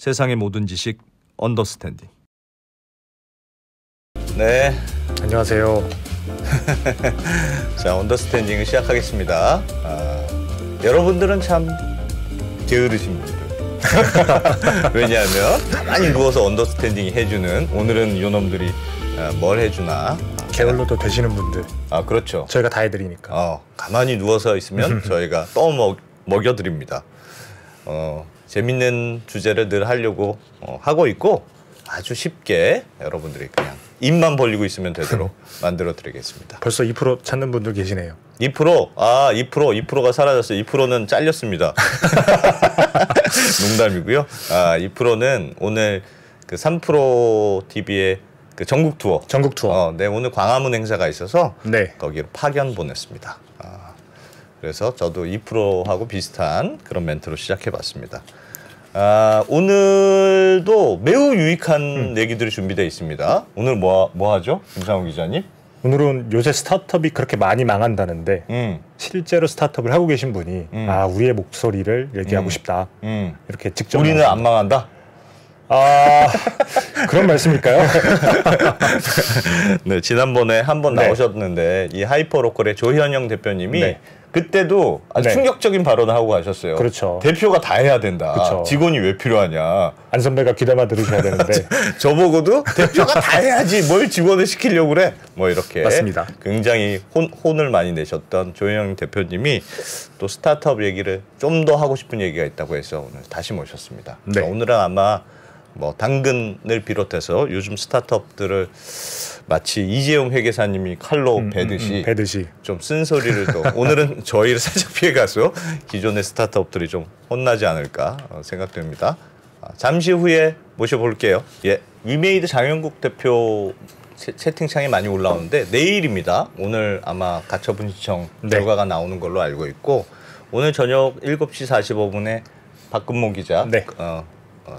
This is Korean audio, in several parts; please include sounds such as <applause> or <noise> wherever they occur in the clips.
세상의 모든 지식 언더스탠딩. 네, 안녕하세요. <laughs> 자 언더스탠딩을 시작하겠습니다. 아, 여러분들은 참 게으르신 분들. <laughs> 왜냐하면 가만히 누워서 언더스탠딩 해주는 오늘은 요놈들이 아, 뭘 해주나. 게을러도 되시는 분들 아 그렇죠. 저희가 다 해드리니까. 어, 가만히 누워서 있으면 <laughs> 저희가 또 먹, 먹여드립니다. 어, 재밌는 주제를 늘 하려고 어, 하고 있고 아주 쉽게 여러분들이 그냥 입만 벌리고 있으면 되도록 <laughs> 만들어 드리겠습니다. 벌써 2% 찾는 분들 계시네요. 2% 아, 2% 2%가 사라졌어요. 2%는 잘렸습니다. <laughs> 농담이고요. 아, 2%는 오늘 그 3% TV의 그 전국 투어. 전국 투어. 어, 네, 오늘 광화문 행사가 있어서 네. 거기로 파견 보냈습니다. 아, 그래서 저도 2%하고 비슷한 그런 멘트로 시작해 봤습니다. 아, 오늘도 매우 유익한 음. 얘기들이 준비되어 있습니다. 오늘 뭐, 뭐 하죠? 김상우 기자님? 오늘은 요새 스타트업이 그렇게 많이 망한다는데 음, 실제로 스타트업을 하고 계신 분이 음. 아 우리의 목소리를 얘기하고 음. 싶다 음. 이렇게 직접 우리는. 안 망한다? 아 <laughs> 그런 말씀일까요? <laughs> 네, 지난번에 한번 네. 나오셨는데 이 하이퍼로컬의 조현영 대표님이 네. 그때도 아주 네. 충격적인 발언을 하고 가셨어요. 그렇죠. 대표가 다 해야 된다. 그렇죠. 직원이 왜 필요하냐. 안 선배가 귀담아 들으셔야 되는데 <laughs> 저보고도 대표가 다 <laughs> 해야지 뭘 직원을 시키려고 그래. 뭐 이렇게 맞습니다. 굉장히 혼, 혼을 많이 내셨던 조현영 대표님이 또 스타트업 얘기를 좀 더 하고 싶은 얘기가 있다고 해서 오늘 다시 모셨습니다. 네. 오늘은 아마 뭐 당근을 비롯해서 요즘 스타트업들을 마치 이재용 회계사님이 칼로 음, 베듯이 음, 음, 베듯이 좀 쓴소리를 또 <laughs> 오늘은 저희를 살짝 피해가서 기존의 스타트업들이 좀 혼나지 않을까 어, 생각됩니다. 아, 잠시 후에 모셔볼게요. 예, 위메이드 장현국 대표 채, 채팅창에 많이 올라오는데 내일입니다. 오늘 아마 가처분 신청 네. 결과가 나오는 걸로 알고 있고 오늘 저녁 7시 45분에 박근모 기자 네. 어, 어,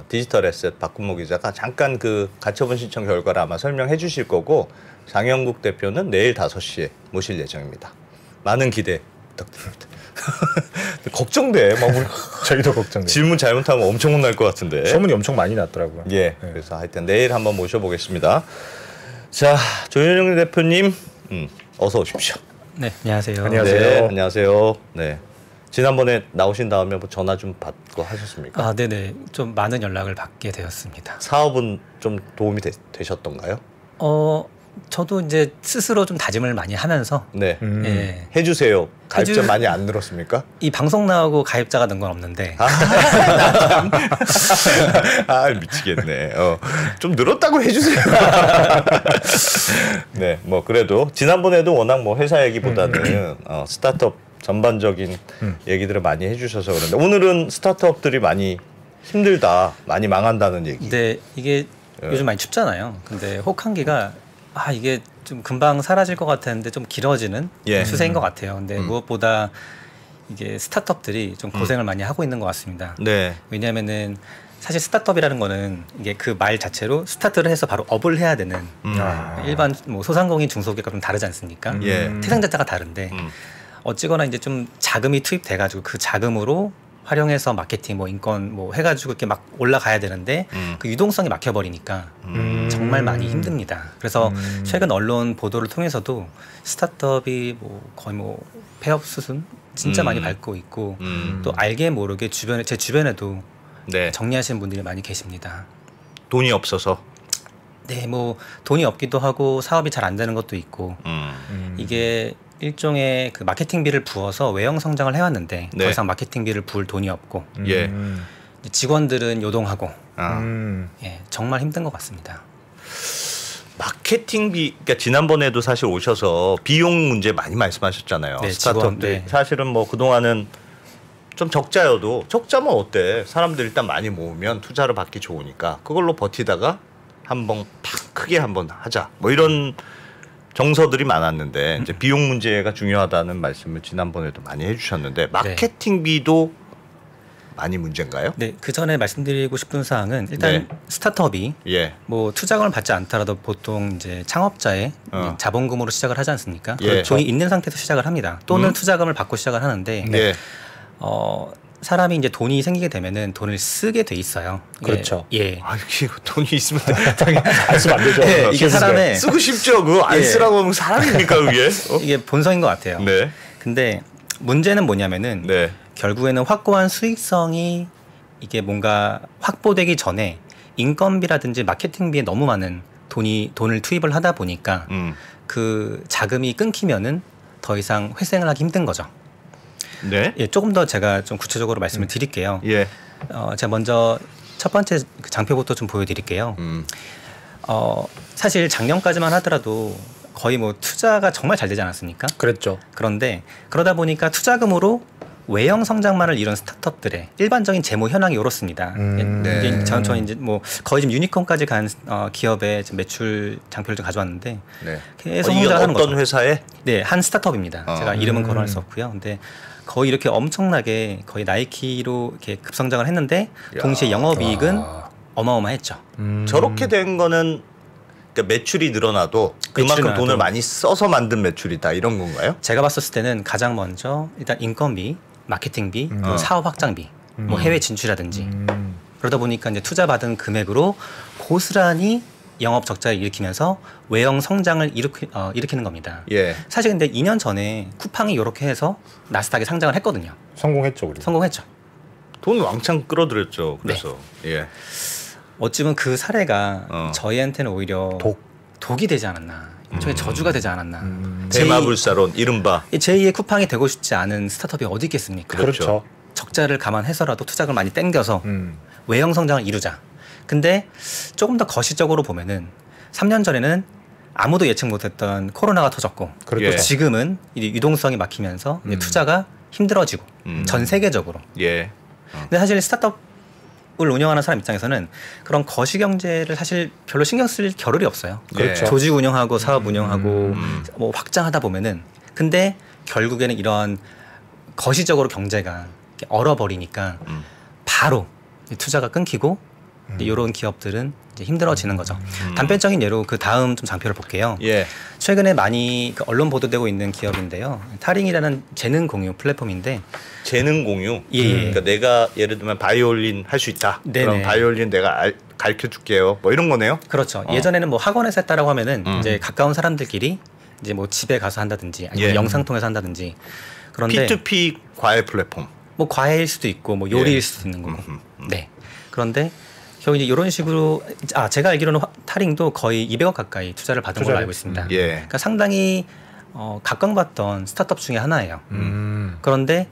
디지털 에셋 박근모 기자가 잠깐 그 가처분 신청 결과를 아마 설명해 주실 거고 장영국 대표는 내일 5시에 모실 예정입니다. 많은 기대 부탁드립니다. <laughs> 걱정돼. 막 우리 <laughs> 저희도 걱정돼요. 질문 잘못하면 엄청 혼날 것 같은데. 소문이 엄청 많이 났더라고요. 예. 네. 그래서 하여튼 내일 한번 모셔보겠습니다. 자, 조현영 대표님, 음, 어서 오십시오. 네, 안녕하세요. 안녕하세요. 네, 안녕하세요. 네. 지난번에 나오신 다음에 뭐 전화 좀 받고 하셨습니까? 아, 네네. 좀 많은 연락을 받게 되었습니다. 사업은 좀 도움이 되, 되셨던가요? 어, 저도 이제 스스로 좀 다짐을 많이 하면서 네. 음. 예, 해주세요. 가입자 해주- 많이 안 늘었습니까? 이 방송 나오고 가입자가 는 건 없는데 아, <laughs> 아 미치겠네. 어, 좀 늘었다고 해주세요. <laughs> 네, 뭐 그래도 지난번에도 워낙 뭐 회사 얘기보다는 어, 스타트업 전반적인 음. 얘기들을 많이 해주셔서 그런데 오늘은 스타트업들이 많이 힘들다, 많이 망한다는 얘기. 근데 이게 예. 요즘 많이 춥잖아요. 근데 혹한기가 아 이게 좀 금방 사라질 것 같았는데 좀 길어지는 예. 추세인 것 같아요. 근데 음. 무엇보다 이게 스타트업들이 좀 고생을 많이 하고 있는 것 같습니다. 네, 왜냐하면은 사실 스타트업이라는 거는 이게 그 말 자체로 스타트를 해서 바로 업을 해야 되는 음. 아. 일반 뭐 소상공인 중소기업과 좀 다르지 않습니까? 음. 예. 태생 자체가 다른데 음. 어찌거나 이제 좀 자금이 투입돼가지고 그 자금으로 활용해서 마케팅 뭐 인건 뭐 해가지고 이렇게 막 올라가야 되는데 음. 그 유동성이 막혀버리니까 음. 정말 많이 힘듭니다. 그래서 음. 최근 언론 보도를 통해서도 스타트업이 뭐 거의 뭐 폐업 수순 진짜 음. 많이 밟고 있고 음. 또 알게 모르게 주변에 제 주변에도 네, 정리하시는 분들이 많이 계십니다. 돈이 없어서. 네, 뭐 돈이 없기도 하고 사업이 잘 안 되는 것도 있고 음. 음. 이게 일종의 그 마케팅비를 부어서 외형 성장을 해왔는데 네. 더 이상 마케팅비를 부을 돈이 없고 예. 음. 직원들은 요동하고 아. 음. 예, 정말 힘든 것 같습니다. 마케팅비 그러니까 지난번에도 사실 오셔서 비용 문제 많이 말씀하셨잖아요. 네, 스타트업들 직원, 네. 사실은 뭐 그동안은 좀 적자여도 적자면 어때? 사람들 일단 많이 모으면 투자를 받기 좋으니까 그걸로 버티다가 한번 팍 크게 한번 하자. 뭐 이런 정서들이 많았는데 이제 비용 문제가 중요하다는 말씀을 지난번에도 많이 해주셨는데 마케팅비도 많이 문제인가요? 네, 그 전에 말씀드리고 싶은 사항은 일단 네. 스타트업이 예. 뭐 투자금을 받지 않더라도 보통 이제 창업자의 어. 자본금으로 시작을 하지 않습니까? 예. 돈이 있는 상태에서 시작을 합니다. 또는 음. 투자금을 받고 시작을 하는데 예. 어 사람이 이제 돈이 생기게 되면은 돈을 쓰게 돼 있어요. 이게- 그렇죠. 예. 아 이게 <laughs> 돈이 있으면 <laughs> 안 쓰면 안 되죠. 네, 이게. 사람의 쓰고 싶죠. 그거 안 예. 쓰라고 하면 사람입니까 그게? 어? 이게 본성인 것 같아요. 네. 근데 문제는 뭐냐면은 네. 결국에는 확고한 수익성이 이게 뭔가 확보되기 전에 인건비라든지 마케팅비에 너무 많은 돈이 돈을 투입을 하다 보니까 음. 그 자금이 끊기면은 더 이상 회생을 하기 힘든 거죠. 네. 예, 조금 더 제가 좀 구체적으로 말씀을 드릴게요. 예. 어, 제가 먼저 첫 번째 그 장표부터 좀 보여드릴게요. 음. 어, 사실 작년까지만 하더라도 거의 뭐 투자가 정말 잘 되지 않았습니까? 그랬죠. 그런데 그러다 보니까 투자금으로 외형 성장만을 이룬 스타트업들의 일반적인 재무 현황이 이렇습니다. 음. 이게 네. 저, 저 이제 뭐 거의 지금 유니콘까지 간 어, 기업의 지금 매출 장표를 좀 가져왔는데 네. 계속 어, 성장하는 어떤 거죠. 회사에? 네, 한 스타트업입니다. 어. 제가 이름은 음. 거론할 수 없고요. 근데 거의 이렇게 엄청나게 거의 나이키로 이렇게 급성장을 했는데 야. 동시에 영업이익은 와. 어마어마했죠. 음. 저렇게 된 거는 그러니까 매출이 늘어나도 그만큼 매출이 돈을. 많이 써서 만든 매출이다 이런 건가요? 제가 봤을 때는 가장 먼저 일단 인건비, 마케팅비, 음. 그리고 어. 사업 확장비, 뭐 음. 해외 진출이라든지 음. 그러다 보니까 이제 투자 받은 금액으로 고스란히 영업 적자를 일으키면서 외형 성장을 일으키, 어, 일으키는 겁니다. 예. 사실 근데 2년 전에 쿠팡이 이렇게 해서 나스닥에 상장을 했거든요. 성공했죠, 우리. 성공했죠. 돈 왕창 끌어들였죠. 그래서 예. 어찌 보면 그 사례가 어. 저희한테는 오히려 독. 독이 되지 않았나. 일종의 저주가 되지 않았나. 음. 제- 대마불사론 이른바 이 제2의 쿠팡이 되고 싶지 않은 스타트업이 어디 있겠습니까? 그렇죠. 그렇죠. 적자를 감안해서라도 투자를 많이 땡겨서 음. 외형 성장을 이루자. 근데 조금 더 거시적으로 보면은 3년 전에는 아무도 예측 못했던 코로나가 터졌고 그렇죠. 예. 지금은 이제 유동성이 막히면서 이제 음. 투자가 힘들어지고 음. 전 세계적으로. 예. 근데 사실 스타트업을 운영하는 사람 입장에서는 그런 거시 경제를 사실 별로 신경 쓸 겨를이 없어요. 그렇죠. 조직 운영하고 사업 운영하고 음. 뭐 확장하다 보면은 근데 결국에는 이런 거시적으로 경제가 이렇게 얼어버리니까 음. 바로 이 투자가 끊기고 음. 이런 기업들은 이제 힘들어지는 거죠. 음. 단편적인 예로 그 다음 좀 장표를 볼게요. 예. 최근에 많이 그 언론 보도되고 있는 기업인데요. 탈잉이라는 재능 공유 플랫폼인데 재능 공유. 예, 예. 그러니까 내가 예를 들면 바이올린 할 수 있다. 네네. 그럼 바이올린 내가 알, 가르쳐 줄게요. 뭐 이런 거네요. 그렇죠. 어. 예전에는 뭐 학원에서 했다라고 하면은 음. 이제 가까운 사람들끼리 이제 뭐 집에 가서 한다든지 아니면 예. 영상 통해서 한다든지 그런데 P2P 과외 플랫폼. 뭐 과외일 수도 있고 뭐 요리일 예. 수도 있는 거고. 네. 그런데 결국 이제 이런 식으로 아 제가 알기로는 화- 타링도 거의 200억 가까이 투자를 받은 걸로 투자를- 알고 있습니다. 예. 그러니까 상당히 어, 각광받던 스타트업 중에 하나예요. 음. 그런데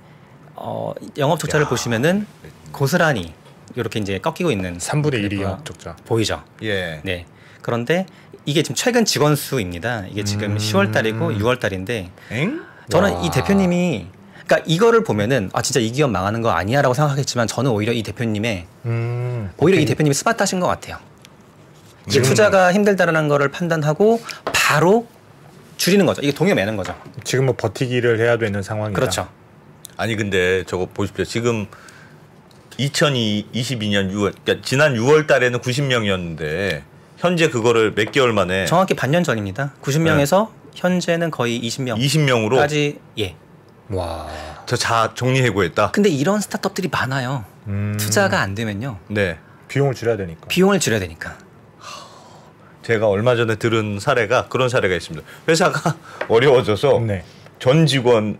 어, 영업 적자를 야. 보시면은 고스란히 이렇게 이제 꺾이고 있는 3분의 1이 그래프가 영업 적자. 보이죠. 예. 네. 그런데 이게 지금 최근 직원 수입니다. 이게 지금 음. 10월 달이고 6월 달인데 엥? 저는 와. 이 대표님이 그러니까 이거를 보면은 아 진짜 이 기업 망하는 거 아니야라고 생각하겠지만 저는 오히려 이 대표님의 음. 오히려 이 대표님이 스마트하신 것 같아요. 지금- 투자가 힘들다라는 거를 판단하고 바로 줄이는 거죠. 이게 동요 매는 거죠. 지금 뭐 버티기를 해야 되는 상황이다. 그렇죠. 아니 근데 저거 보십시오. 지금 2022년 6월, 그러니까 지난 6월 달에는 90명이었는데 현재 그거를 몇 개월 만에 정확히 반년 전입니다. 90명에서 현재는 거의 20명까지 20명으로 예. 와. 저 자 정리해고했다. 근데 이런 스타트업들이 많아요. 음. 투자가 안 되면요. 네. 비용을 줄여야 되니까. 비용을 줄여야 되니까. 제가 얼마 전에 들은 사례가 그런 사례가 있습니다. 회사가 <laughs> 어려워져서 네. 전 직원은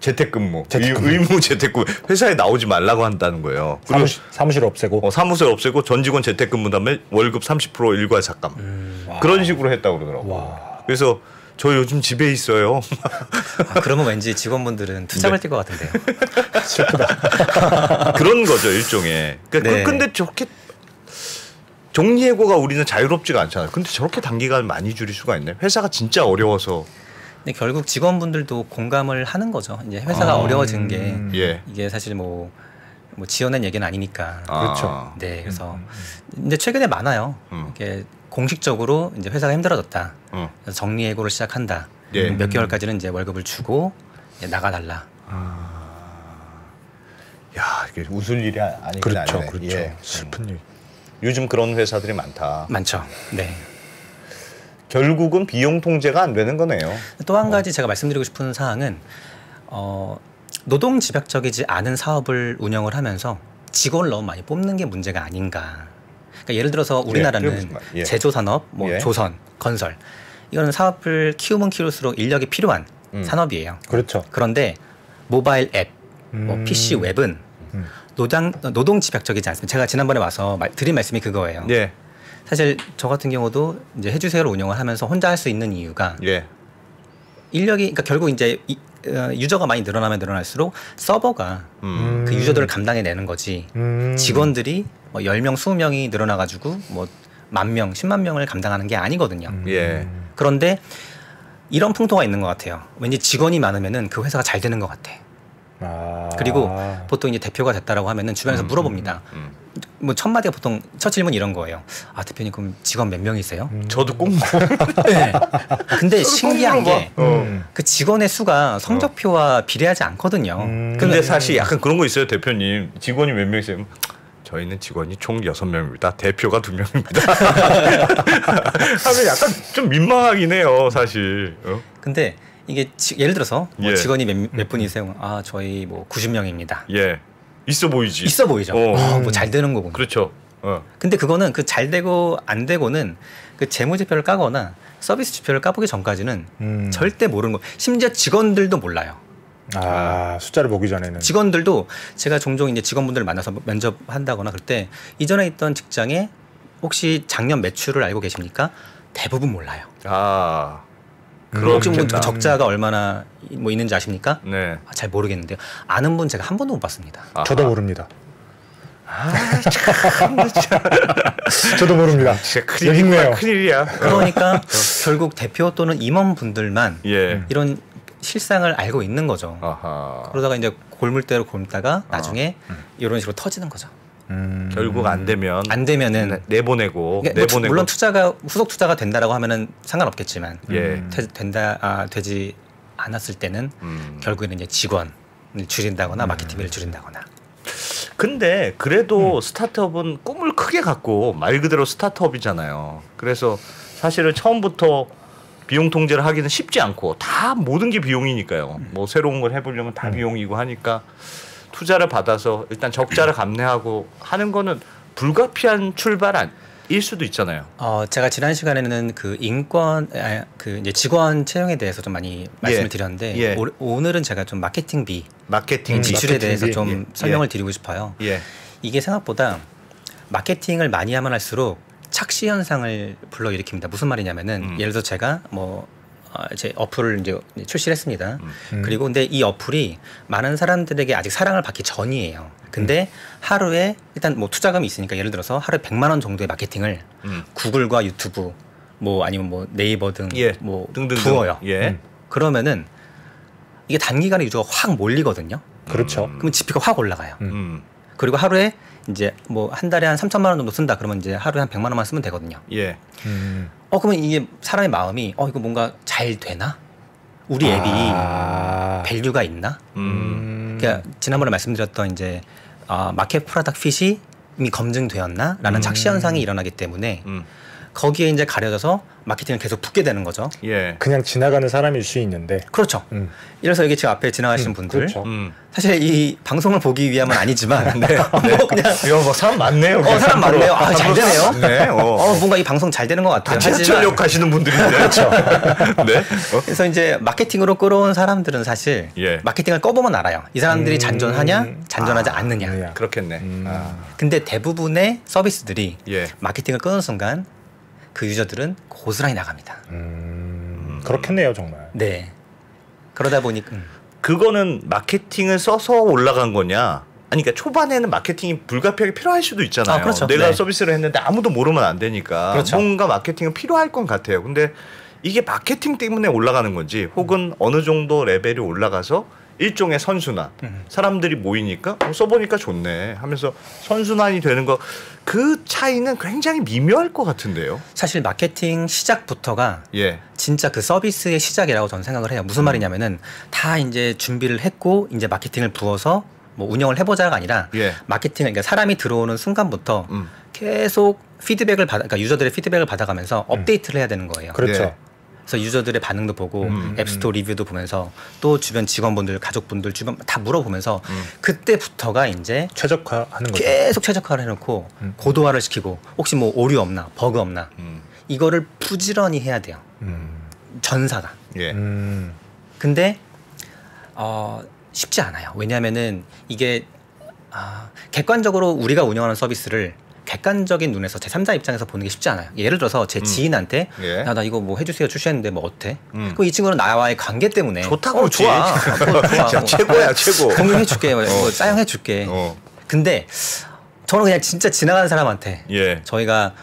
재택근무, 재택근무. 의- 의무 재택근무 회사에 나오지 말라고 한다는 거예요. 그리고 사무실, 사무실 없애고. 어, 사무소 없애고 전 직원 재택근무 다음에 월급 30% 일괄 삭감 음. 그런 식으로 했다고 그러더라고. 와. 그래서 저 요즘 집에 있어요. <laughs> 아, 그러면 왠지 직원분들은 투잡을 네. 뛸것 같은데요. <laughs> <laughs> 그런 거죠 일종의. 그러니까 네. 그- 근데 저렇게 정리해고가 우리는 자유롭지가 않잖아요. 근데 저렇게 단기간 많이 줄일 수가 있네. 회사가 진짜 어려워서 근데 결국 직원분들도 공감을 하는 거죠. 이제 회사가 아, 어려워진 게 음. 예. 이게 사실 뭐, 뭐 지어낸 얘기는 아니니까. 그렇죠. 아, 네, 그래서 근데 최근에 많아요. 음. 이게 공식적으로 이제 회사가 힘들어졌다. 어. 그래서 정리해고를 시작한다. 예. 몇 개월까지는 이제 월급을 주고 이제 나가달라. 야 이게 웃을 일이 아- 아니긴 그렇죠. 아니네. 그렇죠. 예. 슬픈 일. 요즘 그런 회사들이 많다. 많죠. 네. 결국은 비용 통제가 안 되는 거네요. 또 한 가지 제가 말씀드리고 싶은 사항은 어 노동 집약적이지 않은 사업을 운영을 하면서 직원을 너무 많이 뽑는 게 문제가 아닌가. 그러니까 예를 들어서 그게 우리나라는 말- 예. 제조 산업, 뭐 예. 조선, 건설 이거는 사업을 키우면 키울수록 인력이 필요한 음. 산업이에요. 그렇죠. 그런데 모바일 앱, 뭐 음. PC 웹은 음. 노당 노동 집약적이지 않습니다. 제가 지난번에 와서 말- 드린 말씀이 그거예요. 예. 사실 저 같은 경우도 이제 해주세요를 운영을 하면서 혼자 할 수 있는 이유가 예. 인력이 그러니까 결국 이제 이- 어, 유저가 많이 늘어나면 늘어날수록 서버가 음. 그 유저들을 감당해내는 거지 음. 직원들이 뭐 10명, 20명이 늘어나 가지고 뭐 만 명, 10만 명을 감당하는 게 아니거든요. 음. 예. 그런데 이런 풍토가 있는 것 같아요. 왠지 직원이 많으면은 그 회사가 잘 되는 것 같아. 아. 그리고 보통 이제 대표가 됐다라고 하면은 주변에서 음, 물어봅니다. 음. 뭐첫 마디가 보통 첫 질문 이런 거예요. 아 대표님 그럼 직원 몇 명이세요? 음. 저도 꼭 <laughs> 네. 근데 신기한 게그 물어봐. 음. 직원의 수가 성적표와 비례하지 않거든요. 음. 근데 사실 약간 그런 거 있어요, 대표님. 직원이 몇 명이세요? 저희는 직원이 총 여섯 명입니다. 대표가 두 명입니다. <laughs> 하면 약간 좀 민망하긴 해요, 사실. 어? 근데 이게 지- 예를 들어서 뭐 예. 직원이 몇, 몇 분이세요? 아 저희 뭐 90명입니다. 예. 있어 보이지. 있어 보이죠. 어. 뭐잘 되는 거고. 그렇죠. 어. 근데 그거는 그 잘 되고 안 되고는 그 재무 지표를 까거나 서비스 지표를 까보기 전까지는 음. 절대 모르는 거. 심지어 직원들도 몰라요. 아 숫자를 보기 전에는 직원들도 제가 종종 이제 직원분들을 만나서 면접한다거나 그럴 때 이전에 있던 직장에 혹시 작년 매출을 알고 계십니까? 대부분 몰라요. 아. 혹시 뭐 그렇겠다. 적자가 얼마나 뭐 있는지 아십니까? 네. 아, 잘 모르겠는데요. 아는 분 제가 한 번도 못 봤습니다. 아하. 저도 모릅니다. 아, 참, <laughs> 저도 모릅니다. 진짜. 큰일이야. 큰일이야. 그러니까 <laughs> 결국 대표 또는 임원분들만 예. 이런 실상을 알고 있는 거죠. 아하. 그러다가 이제 골물대로 골다가 나중에 이런 식으로 터지는 거죠. 음. 결국 안 되면 안 되면은 내- 내보내고 그러니까 뭐 투- 내보내고 물론 투자가 후속 투자가 된다라고 하면은 상관없겠지만 예. 음. 되, 된다 아, 되지 않았을 때는 음. 결국에는 이제 직원을 줄인다거나 마케팅비를 줄인다거나 근데 그래도 스타트업은 꿈을 크게 갖고 말 그대로 스타트업이잖아요. 그래서 사실은 처음부터 비용 통제를 하기는 쉽지 않고 다 모든 게 비용이니까요. 뭐 새로운 걸 해보려면 다 비용이고 하니까 투자를 받아서 일단 적자를 감내하고 하는 거는 불가피한 출발일 수도 있잖아요. 어, 제가 지난 시간에는 그 인권, 아, 그 이제 직원 채용에 대해서 좀 많이 말씀을 드렸는데 예. 오, 오늘은 제가 좀 마케팅비 마케팅 음, 지출에 마케팅비. 대해서 좀 예. 설명을 드리고 싶어요. 예. 이게 생각보다 마케팅을 많이 하면 할수록 착시 현상을 불러일으킵니다. 무슨 말이냐면은 음. 예를 들어 제가 뭐 어, 제 어플을 이제 출시를 했습니다. 음. 그리고 근데 이 어플이 많은 사람들에게 아직 사랑을 받기 전이에요. 근데 하루에 일단 뭐 투자금이 있으니까 예를 들어서 하루에 100만 원 정도의 마케팅을 음. 구글과 유튜브 뭐 아니면 뭐 네이버 등 예. 뭐 등등등. 부어요. 예. 음. 그러면은 이게 단기간에 유저가 확 몰리거든요. 그렇죠. 음. 그러면 지표가 확 올라가요. 그리고 하루에 이제 뭐 한 달에 한 3천만 원 정도 쓴다 그러면 이제 하루에 한 100만 원만 쓰면 되거든요. 예. 음. 어 그러면 이게 사람의 마음이 어 이거 뭔가 잘 되나? 우리 앱이 아. value가 있나? 음. 그러니까 지난번에 말씀드렸던 이제 아, market product fit이 이미 검증되었나라는 음. 착시 현상이 일어나기 때문에 음. 거기에 이제 가려져서 마케팅을 계속 붙게 되는 거죠. 예. 그냥 지나가는 사람일 수 있는데. 그렇죠. 음. 이래서 여기 지금 앞에 지나가시는 음, 분들 그렇죠. 음. 사실 이 방송을 보기 위함은 아니지만 <laughs> <laughs> 뭐 그냥 야, 뭐 사람 많네요. 어 사람 많네요. 아, 잘 되네요. 네. 어. <laughs> 어 뭔가 이 방송 잘 되는 것 같아요. 지하철역 가시는 분들인데. 그렇죠. 네. 어? 그래서 이제 마케팅으로 끌어온 사람들은 사실 예. 마케팅을 꺼보면 알아요. 이 사람들이 음. 잔존하냐, 잔존하지 아, 않느냐. 그렇겠네. 음. 아. 근데 대부분의 서비스들이 예. 마케팅을 끄는 순간 그 유저들은 고스란히 나갑니다. 음. 그렇겠네요 정말. 네. 그러다 보니까 음. 그거는 마케팅을 써서 올라간 거냐? 아니 그러니까 초반에는 마케팅이 불가피하게 필요할 수도 있잖아요. 아, 그렇죠. 내가 네. 서비스를 했는데 아무도 모르면 안 되니까 그렇죠. 뭔가 마케팅은 필요할 것 같아요. 근데 이게 마케팅 때문에 올라가는 건지 혹은 어느 정도 레벨이 올라가서 일종의 선순환 음. 사람들이 모이니까 어, 써보니까 좋네 하면서 선순환이 되는 거 그 차이는 굉장히 미묘할 것 같은데요. 사실 마케팅 시작부터가 예. 진짜 그 서비스의 시작이라고 저는 생각을 해요. 무슨 말이냐면은 다 이제 준비를 했고 이제 마케팅을 부어서 뭐 운영을 해보자가 아니라 예. 마케팅 그러니까 사람이 들어오는 순간부터 음. 계속 피드백을 받아 그러니까 유저들의 피드백을 받아가면서 업데이트를 해야 되는 거예요. 그렇죠. 네. 그래서 유저들의 반응도 보고 음, 앱스토어 리뷰도 보면서 또 주변 직원분들, 가족분들 주변 다 물어보면서 음. 그때부터가 이제 최적화하는 거죠. 계속 최적화를 해놓고 음. 고도화를 시키고 혹시 뭐 오류 없나 버그 없나 음. 이거를 부지런히 해야 돼요 음. 전사가 예. 음. 근데 어, 쉽지 않아요 왜냐하면은 이게 아, 객관적으로 우리가 운영하는 서비스를 객관적인 눈에서 제 3자 입장에서 보는 게 쉽지 않아요 예를 들어서 제 음. 지인한테 예. 야나 이거 뭐 해주세요 출시했는데 뭐 어때 음. 그럼 이 친구는 나와의 관계 때문에 좋다고 어. 좋아 <laughs> 어, 좋아 자, 뭐, 최고야, 최고. 공유해줄게 뭐, 사용해줄게 어. 근데 저는 그냥 진짜 지나가는 사람한테 예. 저희가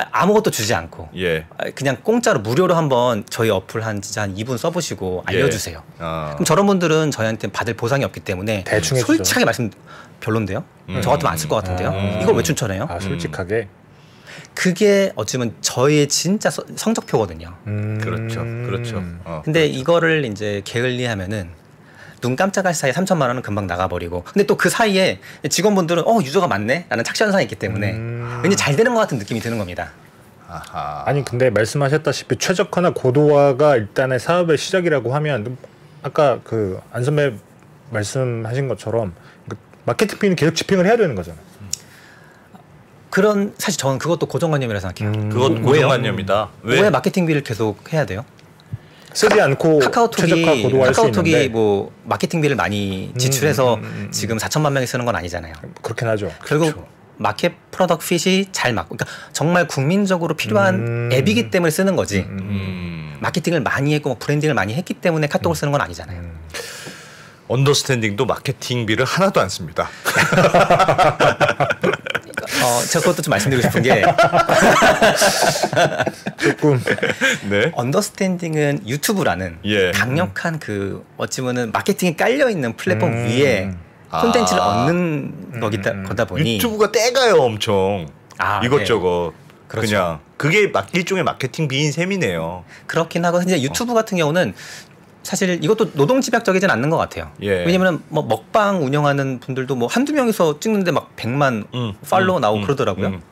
아- 아무것도 주지 않고 예. 아, 그냥 공짜로 무료로 한번 저희 어플 한 진짜 한 2분 써보시고 예. 알려주세요. 어. 그럼 저런 분들은 저희한테 받을 보상이 없기 때문에 대충. 솔직하게 말씀 별론데요. 음. 저 같으면 안 쓸 것 같은데요. 음. 이걸 왜 추천해요? 아 솔직하게. 그게 어쩌면 저희의 진짜 서- 성적표거든요. 음. 그렇죠. 그렇죠. 어. 근데 이거를 이제 게을리하면은 눈 깜짝할 사이에 3천만 원은 금방 나가버리고 근데 또 그 사이에 직원분들은 어 유저가 많네 라는 착시 현상이 있기 때문에 음. 왠지 잘 되는 것 같은 느낌이 드는 겁니다. 아하. 아니 근데 말씀하셨다시피 최적화나 고도화가 일단의 사업의 시작이라고 하면 아까 그 안 선배 말씀하신 것처럼 그 마케팅 비는 계속 집행을 해야 되는 거잖아요. 그런 사실 저는 그것도 고정관념이라 생각해요. 음. 그건? 고정관념이다. 왜? 왜 마케팅비를 계속 해야 돼요? 쓰지 않고 카카오톡이 카카오톡이 뭐 마케팅비를 많이 지출해서 음, 음, 음, 음. 지금 4천만 명이 쓰는 건 아니잖아요. 그렇긴 하죠. 결국 market product fit이 잘 맞고 그러니까 정말 국민적으로 필요한 음. 앱이기 때문에 쓰는 거지. 음, 음, 음. 마케팅을 많이 했고 뭐 branding을 많이 했기 때문에 카톡을 쓰는 건 아니잖아요. 음. 언더스탠딩도 마케팅비를 하나도 안 씁니다. <laughs> 어, 제가 그것도 좀 말씀드리고 싶은 게 <laughs> 조금 네. 언더스탠딩은 유튜브라는 예. 강력한 그 어찌 보면 마케팅이 깔려 있는 플랫폼 음. 위에 아. 콘텐츠를 얹는 거기다 음. 거다 보니 유튜브가 떼가요 엄청. 아, 이것저것. 그렇죠. 그냥 그게 막 일종의 마케팅 비인 셈이네요. 그렇긴 하고 이제 유튜브 같은 경우는 사실 이것도 노동 집약적이진 않는 것 같아요. 예. 왜냐면 뭐 먹방 운영하는 분들도 뭐 한두 명이서 찍는데 막 100만 음, follow 음, 나오고 음, 그러더라고요. 음.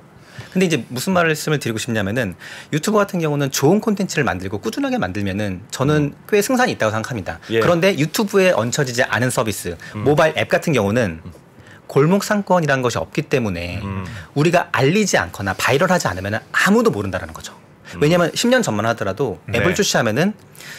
근데 이제 무슨 말씀을 드리고 싶냐면은 유튜브 같은 경우는 좋은 콘텐츠를 만들고 꾸준하게 만들면은 저는 꽤 승산이 있다고 생각합니다. 음. 예. 그런데 유튜브에 얹혀지지 않은 서비스, 음. 모바일 앱 같은 경우는 골목 상권이라는 것이 없기 때문에 음. 우리가 알리지 않거나 바이럴하지 않으면 아무도 모른다라는 거죠. 왜냐하면 10년 전만 하더라도 앱을 음. 네. 출시하면은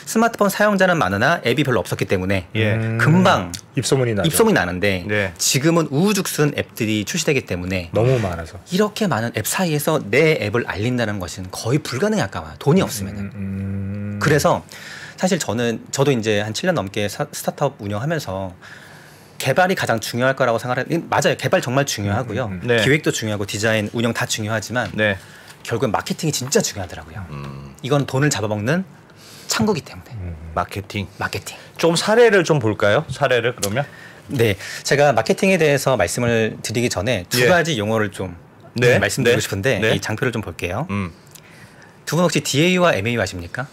스마트폰 사용자는 많으나 앱이 별로 없었기 때문에 예. 음, 금방 입소문이 나죠. 입소문이 나는데 네. 지금은 우후죽순 앱들이 출시되기 때문에 너무 많아서. 이렇게 많은 앱 사이에서 내 앱을 알린다는 것은 거의 불가능에 가까워요. 돈이 없으면. 은 음, 음. 그래서 사실 저는 저도 이제 한 7년 넘게 사- 스타트업 운영하면서 개발이 가장 중요할 거라고 생각을 해. 맞아요. 개발 정말 중요하고요. 음, 음, 음. 네. 기획도 중요하고 디자인, 운영 다 중요하지만 네. 결국엔 마케팅이 진짜 중요하더라고요. 음. 이건 돈을 잡아먹는 창구기 때문에 음. 마케팅. 마케팅. 좀 사례를 좀 볼까요? 사례를 그러면? 네, 제가 마케팅에 대해서 말씀을 드리기 전에 두 예. 가지 용어를 좀 네, 말씀드리고 네, 싶은데 네. 이 장표를 좀 볼게요. 음. 두분 혹시 DAU와 MAU 아십니까?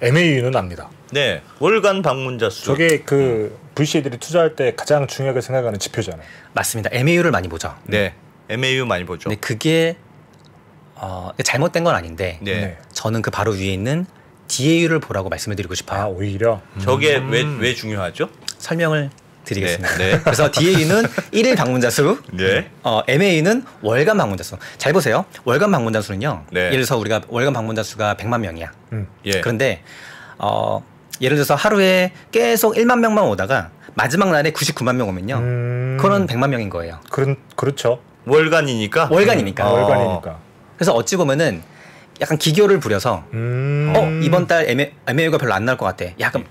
MAU는 압니다. 네. 월간 방문자 수. 저게 그 VC들이 투자할 때 가장 중요하게 생각하는 지표잖아요. 맞습니다. MAU를 많이 보죠. 네. MAU 많이 보죠. 근데 그게 어, 잘못된 건 아닌데 네. 저는 그 바로 위에 있는 DAU를 보라고 말씀을 드리고 싶어요. 아 오히려 저게 음. 왜 왜 중요하죠? 설명을 드리겠습니다. 네, 네. 그래서 DAU는 <laughs> 일일 방문자 수, 네. 어, MAU는 월간 방문자 수. 잘 보세요. 월간 방문자 수는요. 네. 예를 들어서 우리가 월간 방문자 수가 100만 명이야. 음. 예. 그런데 어, 예를 들어서 하루에 계속 1만 명만 오다가 마지막 날에 99만 명 오면요. 음. 그건 100만 명인 거예요. 그런 그렇죠. 월간이니까. 월간이니까. 아, 어. 월간이니까. 그래서 어찌 보면은 약간 기교를 부려서 음. 어 이번 달 MAU가 별로 안 나올 것 같아. 약간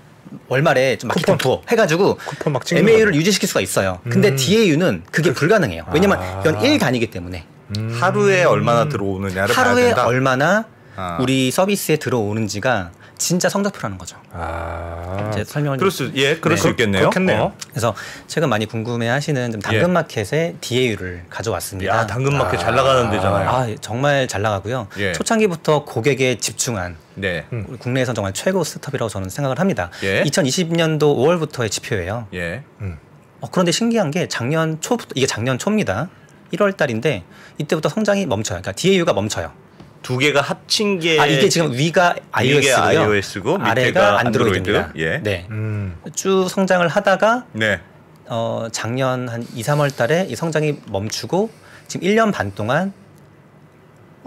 월말에 좀 마케팅 쿠폰. 부어 해가지고 쿠폰 막 찍는 MAU를. 유지시킬 수가 있어요. 근데 음. DAU는 그게 불가능해요. 왜냐면 아. 이건 일간이기 때문에 음. 하루에 얼마나 들어오느냐를 봐야 하루에 된다. 얼마나 아. 우리 서비스에 들어오는지가 진짜 성적표라는 거죠. 아. 이제 설명을 그럴 수 예, 그럴 네. 수 있겠네요. 그렇겠네요. 어. 그래서 최근 많이 궁금해하시는 좀 예. 당근마켓의 DAU를 가져왔습니다. 야, 당근마켓 잘 나가는 데잖아요. 아, 정말 잘 나가고요. 예. 초창기부터 고객에 집중한 네. 음. 우리 국내에선 정말 최고 스타트업이라고 저는 생각을 합니다. 예. 2020년도 5월부터의 지표예요. 예. 음. 어, 그런데 신기한 게 작년 초부터 이게 작년 초입니다. 1월 달인데 이때부터 성장이 멈춰요. 그러니까 DAU가 멈춰요. 두 개가 합친 게 아 이게 지금 위가 iOS고요. 아래가 안드로이드. 안드로이드입니다. 예. 네. 음. 쭉 성장을 하다가 네. 어, 작년 한 2, 3월 달에 이 성장이 멈추고 지금 1년 반 동안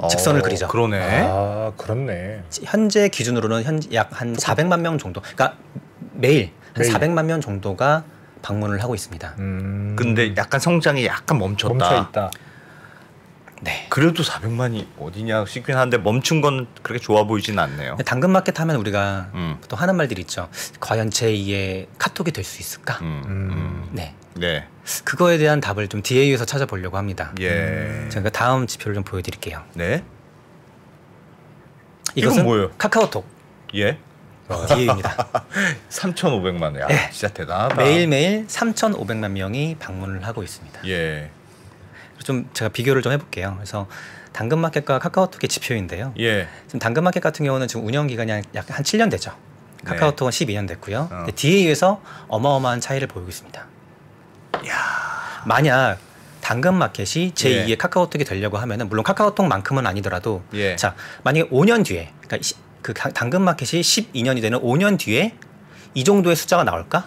직선을 어, 그리죠. 그러네. 아 그렇네. 현재 기준으로는 현재 약한 400만 명 정도. 그러니까 매일 한 매일. 400만 명 정도가 방문을 하고 있습니다. 음. 근데 약간 성장이 약간 멈췄다. 멈춰 있다. 네. 그래도 400만이 어디냐 싶긴 한데 멈춘 건 그렇게 좋아 보이진 않네요. 당근마켓 하면 우리가 음. 또 하는 말들이 있죠. 과연 제2의 카톡이 될 수 있을까? 음, 음. 음. 네. 네. 그거에 대한 답을 좀 DAU에서 찾아보려고 합니다. 예. 제가 그 다음 지표를 좀 보여드릴게요. 네. 이것은 뭐예요? 카카오톡 예. DAU입니다. 3,500만 원. 야, 네. 진짜 대단하다. 매일매일 3,500만 명이 방문을 하고 있습니다. 예. 좀 제가 비교를 좀 해볼게요. 그래서 당근마켓과 카카오톡의 지표인데요. 예. 지금 당근마켓 같은 경우는 지금 운영 기간이 약 한 7년 되죠. 카카오톡은 12년 됐고요. 어. DAU에서 어마어마한 차이를 보이고 있습니다. 만약 당근마켓이 제2의 예. 카카오톡이 되려고 하면은 물론 카카오톡만큼은 아니더라도 예. 자 만약에 5년 뒤에 그러니까 시- 그 가- 당근마켓이 12년이 되는 5년 뒤에 이 정도의 숫자가 나올까?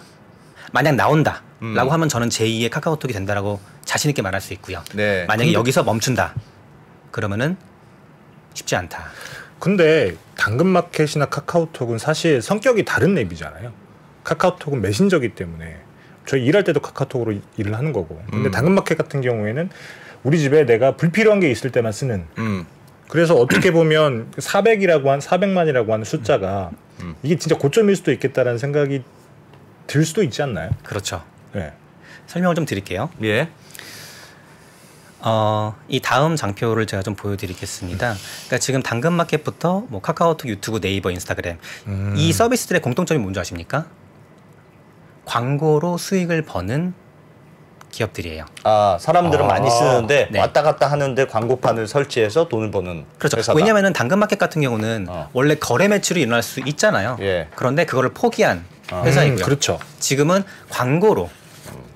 만약 나온다라고 음. 하면 저는 제2의 카카오톡이 된다라고 자신 있게 말할 수 있고요. 네. 만약에 근데- 여기서 멈춘다 그러면은 쉽지 않다. 근데 당근마켓이나 카카오톡은 사실 성격이 다른 앱이잖아요. 카카오톡은 메신저기 때문에 저희 일할 때도 카카오톡으로 이- 일을 하는 거고. 근데 음. 당근마켓 같은 경우에는 우리 집에 내가 불필요한 게 있을 때만 쓰는. 음. 그래서 어떻게 보면 400이라고 한 400만이라고 하는 숫자가 음. 이게 진짜 고점일 수도 있겠다라는 생각이 들 수도 있지 않나요? 그렇죠. 네. 설명을 좀 드릴게요. 예. 어, 이 다음 장표를 제가 좀 보여드리겠습니다. 그러니까 지금 당근마켓부터 뭐 카카오톡, 유튜브, 네이버, 인스타그램 음. 이 서비스들의 공통점이 뭔지 아십니까? 광고로 수익을 버는 기업들이에요. 아, 사람들은 아. 많이 쓰는데 네. 왔다 갔다 하는데 광고판을 설치해서 돈을 버는 그렇죠. 회사다. 왜냐하면 당근마켓 같은 경우는 어. 원래 거래 매출이 일어날 수 있잖아요. 예. 그런데 그거를 포기한 어. 회사이고요. 음, 그렇죠. 지금은 광고로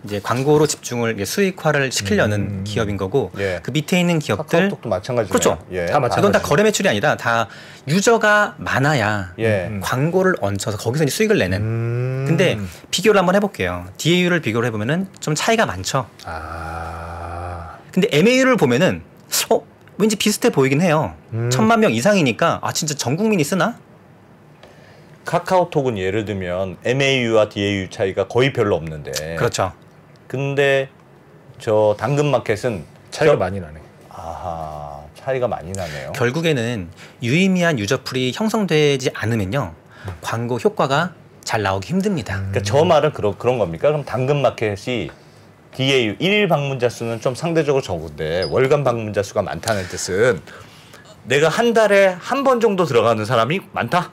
이제 광고로 집중을 이제 수익화를 시키려는 음. 기업인 거고 예. 그 밑에 있는 기업들 카카오톡도 마찬가지네요. 그렇죠. 예. 다 마찬가지. 이건 다 거래 매출이 아니라 다 유저가 많아야 예. 음. 광고를 얹혀서 거기서 이제 수익을 내는. 음. 근데 비교를 한번 해볼게요. DAU를 비교를 해보면은 좀 차이가 많죠. 아. 근데 MAU를 보면은 어 왠지 비슷해 보이긴 해요. 음. 천만 명 이상이니까 아 진짜 전 국민이 쓰나? 카카오톡은 예를 들면 MAU와 DAU 차이가 거의 별로 없는데. 그렇죠. 근데 저 당근마켓은 차이가 저- 많이 나네. 아하 차이가 많이 나네요. 결국에는 유의미한 유저풀이 형성되지 않으면요 광고 효과가 잘 나오기 힘듭니다. 그러니까 저 말은 그런 그런 겁니까? 그럼 당근마켓이 DAU 일 방문자 수는 좀 상대적으로 적은데 월간 방문자 수가 많다는 뜻은 내가 한 달에 한 번 정도 들어가는 사람이 많다.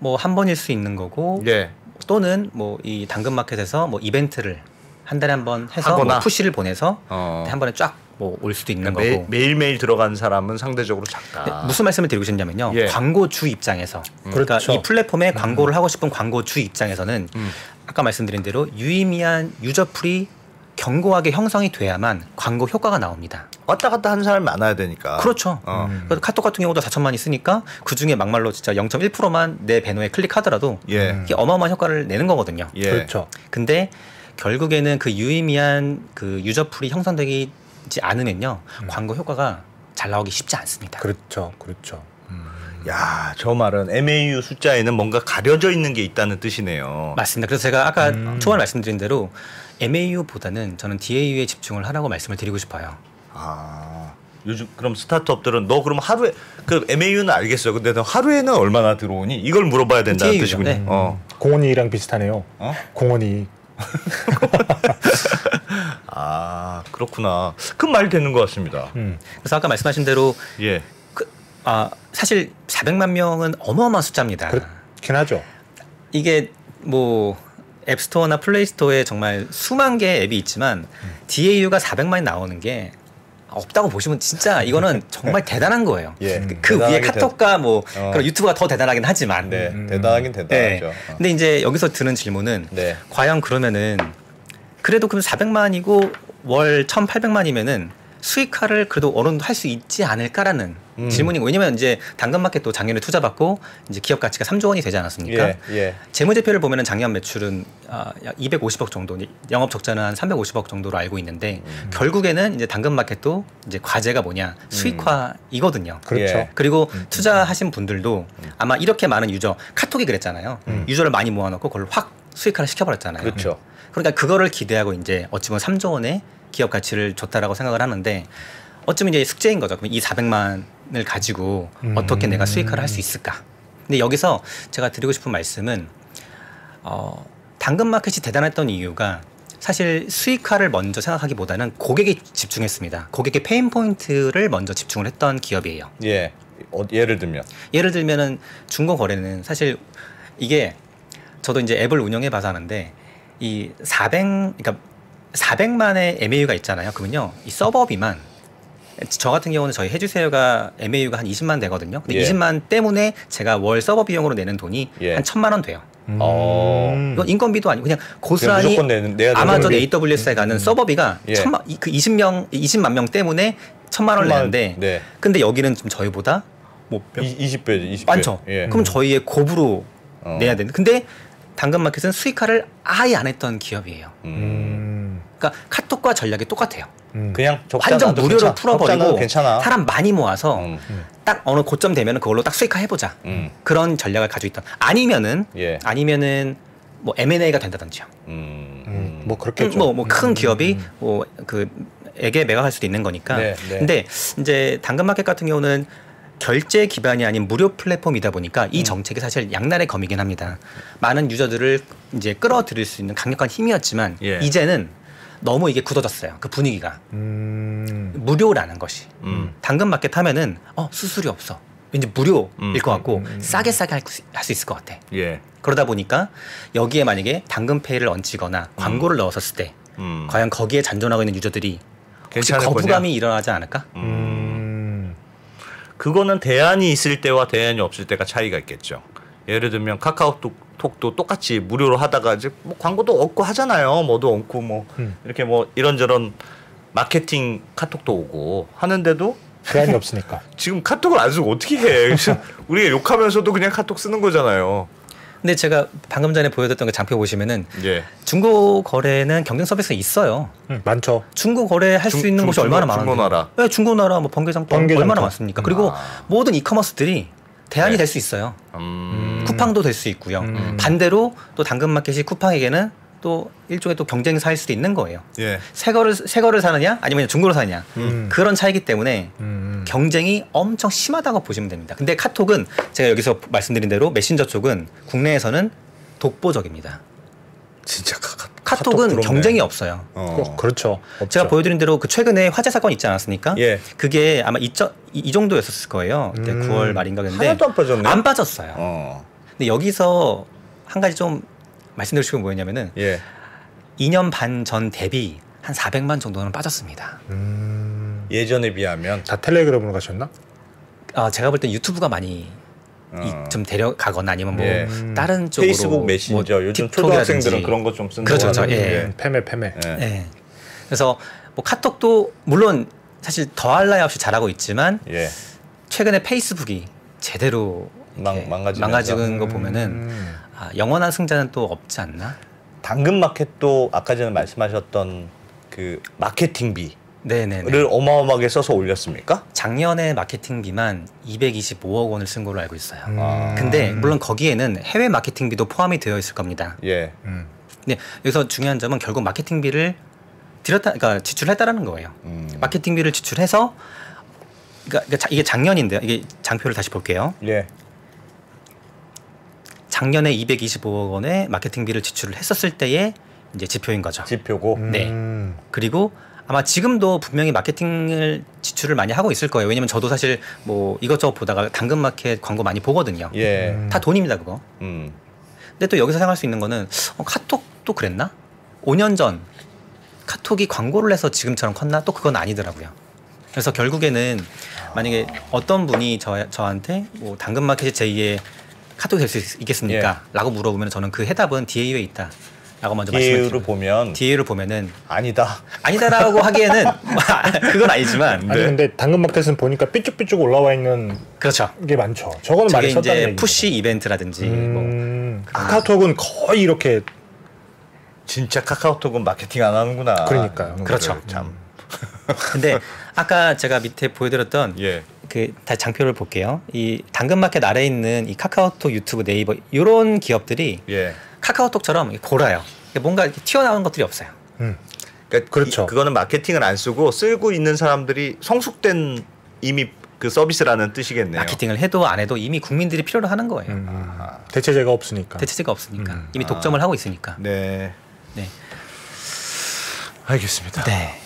뭐 한 번일 수 있는 거고 예. 또는 뭐 이 당근마켓에서 뭐 이벤트를 한 달에 한 번 해서. 뭐 푸시를 보내서 어. 한 번에 쫙 뭐 올 수도 있는 그러니까 거고. 매, 매일매일 들어가는 사람은 상대적으로 작다. 네, 무슨 말씀을 드리고 싶냐면요. 예. 광고주 입장에서 그러니까 그렇죠. 이 플랫폼에 광고를 하고 싶은 광고주 입장에서는 음. 아까 말씀드린 대로 유의미한 유저풀이 견고하게 형성이 돼야만 광고 효과가 나옵니다. 왔다 갔다 하는 사람이 많아야 되니까. 그렇죠. 어. 음. 그래서 카톡 같은 경우도 4천만 있으니까 그 중에 막말로 진짜 0.1%만 내 배너에 클릭하더라도 예. 음. 이게 어마어마한 효과를 내는 거거든요. 예. 그렇죠. 근데 결국에는 그 유의미한 그 유저풀이 형성되지 않으면요 광고 효과가 잘 나오기 쉽지 않습니다. 그렇죠. 그렇죠. 음. 야, 저 말은 MAU 숫자에는 뭔가 가려져 있는 게 있다는 뜻이네요. 맞습니다. 그래서 제가 아까 음. 초반에 말씀드린 대로 MAU보다는 저는 DAU에 집중을 하라고 말씀을 드리고 싶어요. 아. 요즘 그럼 스타트업들은 너 그럼 하루에 그 MAU는 알겠어. 근데 너 하루에는 얼마나 들어오니? 이걸 물어봐야 된다는 DAU 죠. 뜻이군요. 네. 어. 공원이랑 비슷하네요. 어? 공원이 <laughs> 아, 그렇구나. 그말 되는 것 같습니다. 음. 그래서 아까 말씀하신 대로 예. 그, 아, 사실 400만 명은 어마어마한 숫자입니다. 그렇긴 하죠. 이게 뭐 앱스토어나 플레이스토어에 정말 수만 개의 앱이 있지만 DAU가 400만이 나오는 게 없다고 보시면 진짜 이거는 <laughs> 정말 대단한 거예요. 예. 그, 그 위에 카톡과 뭐 어. 그런 유튜브가 더 대단하긴 하지만 네, 음. 대단하긴 네. 대단하죠. 어. 근데 이제 여기서 드는 질문은 네. 과연 그러면은 그래도 그럼 400만이고 월 1,800만이면은 수익화를 그래도 어느 정도 할 수 있지 않을까라는 음. 질문이 왜냐면 이제 당근마켓도 작년에 투자받고 이제 기업 가치가 3조 원이 되지 않았습니까? 예, 예. 재무제표를 보면은 작년 매출은 아, 약 250억 정도, 영업 적자는 한 350억 정도로 알고 있는데 음. 결국에는 이제 당근마켓도 이제 과제가 뭐냐 수익화이거든요. 그렇죠. 예. 그리고 투자하신 분들도 아마 이렇게 많은 유저 카톡이 그랬잖아요. 유저를 많이 모아놓고 그걸 확 수익화를 시켜버렸잖아요. 그렇죠. 그러니까 그거를 기대하고 이제 어찌 보면 3조 원의 기업 가치를 줬다라고 생각을 하는데 어쩌면 이제 숙제인 거죠. 그럼 이 400만 을 가지고 음. 어떻게 내가 수익화를 할 수 있을까? 근데 여기서 제가 드리고 싶은 말씀은 어, 당근 마켓이 대단했던 이유가 사실 수익화를 먼저 생각하기보다는 고객에 집중했습니다. 고객의 pain point를 먼저 집중을 했던 기업이에요. 예. 어, 예를 들면 예를 들면은 중고 거래는 사실 이게 저도 이제 앱을 운영해 봐서 하는데 이 400, 그러니까 400만의 MAU가 있잖아요. 그러면요. 이 서버비만 저 같은 경우는 저희 해주세요가 MAU가 한 20만 되거든요. 근데 예. 20만 때문에 제가 월 서버 비용으로 내는 돈이 예. 한 천만 원 돼요. 어. 이건 인건비도 아니고 그냥 고스란히 내야 되는 아마존 AWS에 가는 서버비가 예. 천만 이- 그 20명 20만 명 때문에 천만 원을 천만- 내는데 네. 근데 여기는 좀 저희보다 뭐 몇- 20배죠. 20배. 많죠. 예. 그럼 저희의 고부로 어. 내야 되는데 근데 당근마켓은 수익화를 아예 안 했던 기업이에요. 음. 음. 그러니까 카톡과 전략이 똑같아요. 음. 그냥 완전 무료로 괜찮아. 풀어버리고 괜찮아. 사람 많이 모아서 음. 딱 어느 고점 되면은 그걸로 딱 수익화 해보자. 음. 그런 전략을 가지고 있던. 아니면은 예. 아니면은 뭐 M&A가 된다든지요. 음. 음. 뭐 그렇겠죠. 뭐뭐큰 음. 기업이 뭐그 에게 매각할 수도 있는 거니까. 네, 네. 근데 이제 당근마켓 같은 경우는 결제 기반이 아닌 무료 플랫폼이다 보니까 음. 이 정책이 사실 양날의 검이긴 합니다. 많은 유저들을 이제 끌어들일 수 있는 강력한 힘이었지만 예. 이제는 너무 이게 굳어졌어요. 그 분위기가 음. 무료라는 것이. 음. 당근마켓 하면은 어 수수료 없어. 왠지 무료일 음, 것 같고 음, 음, 음. 싸게 싸게 할 수 있을 것 같아. 예. 그러다 보니까 여기에 만약에 당근페이를 얹히거나 광고를 넣었을 때 음. 과연 거기에 잔존하고 있는 유저들이 혹시 거부감이 거냐? 일어나지 않을까? 음. 그거는 대안이 있을 때와 대안이 없을 때가 차이가 있겠죠. 예를 들면 카카오톡 도 똑같이 무료로 하다가 이제 뭐 광고도 얻고 하잖아요. 뭐도 얻고 뭐 음. 이렇게 뭐 이런저런 마케팅 카톡도 오고 하는데도 대안이 없으니까. <laughs> 지금 카톡을 안 쓰고 어떻게 해? 우리가 욕하면서도 그냥 카톡 쓰는 거잖아요. 근데 제가 방금 전에 보여드렸던 그 장표 보시면은 예. 중고 거래는 경쟁 서비스가 있어요. 음, 많죠. 중고 거래할 중- 수 있는 중- 곳이 얼마나 중고- 많은데? 중고나라. 네, 중고나라 뭐 번개장터 번개장터. 얼마나 많습니까? 그리고 아. 모든 이커머스들이 대안이 네. 될수 있어요. 음. 쿠팡도 될 수 있고요. 음. 반대로 또 당근마켓이 쿠팡에게는 또 일종의 또 경쟁사일 수도 있는 거예요. 예. 새 거를 새 거를 사느냐 아니면 중고를 사느냐 음. 그런 차이기 때문에 음. 경쟁이 엄청 심하다고 보시면 됩니다. 근데 카톡은 제가 여기서 말씀드린 대로 메신저 쪽은 국내에서는 독보적입니다. 진짜 카톡. 카톡은 부럽네. 경쟁이 없어요. 어. 어, 그렇죠. 없죠. 제가 보여드린 대로 그 최근에 화재 사건 있지 않았습니까? 예. 그게 아마 이, 이, 이 정도였을 거예요. 그때 음. 9월 말인가 그랬는데 하나도 안 빠졌네. 안 빠졌어요. 어. 근데 여기서 한 가지 좀 말씀드리고 싶은 게 뭐였냐면은 예. 2년 반 전 대비 한 400만 정도는 빠졌습니다. 음. 예전에 비하면 다 텔레그램으로 가셨나? 아, 제가 볼 땐 유튜브가 많이 어. 이, 좀 데려가거나 아니면 뭐 예. 다른 쪽으로 페이스북 메신저 뭐 요즘. 초등학생들은 그런 거좀 쓴다고 그렇죠, 그렇죠. 예. 패매 패매. 예. 예. 그래서 뭐 카톡도 물론 사실 더할 나위 없이 잘하고 있지만 예. 최근에 페이스북이 제대로 망-. 망가지는 거 보면은 음. 아, 영원한 승자는 또 없지 않나? 당근마켓도 아까 전에 말씀하셨던 그 마케팅비를 네네네. 어마어마하게 써서 올렸습니까? 작년에 마케팅비만 225억 원을 쓴 걸로 알고 있어요. 음. 아. 근데 물론 거기에는 해외 마케팅비도 포함이 되어 있을 겁니다. 예. 음. 근데 여기서 중요한 점은 결국 마케팅비를 들였다, 그러니까 지출했다라는 거예요. 음. 마케팅비를 지출해서 그러니까 이게 자- 이게 작년인데요. 이게 장표를 다시 볼게요. 예. 작년에 225억 원의 마케팅비를 지출을 했었을 때의 이제 지표인 거죠. 지표고. 네. 음. 그리고 아마 지금도 분명히 마케팅을 지출을 많이 하고 있을 거예요. 왜냐면 저도 사실 뭐 이것저것 보다가 당근마켓 광고 많이 보거든요. 예. 음. 다 돈입니다 그거. 음. 근데 또 여기서 생각할 수 있는 거는 어, 카톡도 그랬나? 5년 전 카톡이 광고를 해서 지금처럼 컸나? 또 그건 아니더라고요. 그래서 결국에는 만약에 어떤 분이 저, 저한테 뭐 당근마켓이 제2의 카톡이 될 수 있겠습니까? 예. 라고 물어보면 저는 그 해답은 DAU에 있다. 라고 먼저 말씀드리고 보면 DAU를 보면은 아니다. 아니다라고 하기에는 <laughs> <laughs> 그건 아니지만 아니 근데 당근마켓은 보니까 삐쭉삐쭉 올라와 있는 그렇죠. 게 많죠. 저거는 많이 썼다는 이제 얘기. 푸시 이벤트라든지 뭐 음, 카카오톡은 거의 이렇게 진짜 카카오톡은 마케팅 안 하는구나. 그러니까요. 그렇죠. 참. 근데 아까 제가 밑에 보여드렸던 예. 그 다시 장표를 볼게요. 이 당근마켓 아래에 있는 이 카카오톡, 유튜브, 네이버 이런 기업들이 예. 카카오톡처럼 골아요. 뭔가 이렇게 튀어나오는 것들이 없어요. 음, 그러니까 그렇죠. 이- 그거는 마케팅을 안 쓰고 쓰고 있는 사람들이 성숙된 이미 그 서비스라는 뜻이겠네요. 마케팅을 해도 안 해도 이미 국민들이 필요로 하는 거예요. 음, 대체제가 없으니까. 대체제가 없으니까 음. 이미 독점을 하고 있으니까. 네. 네. 알겠습니다. 네.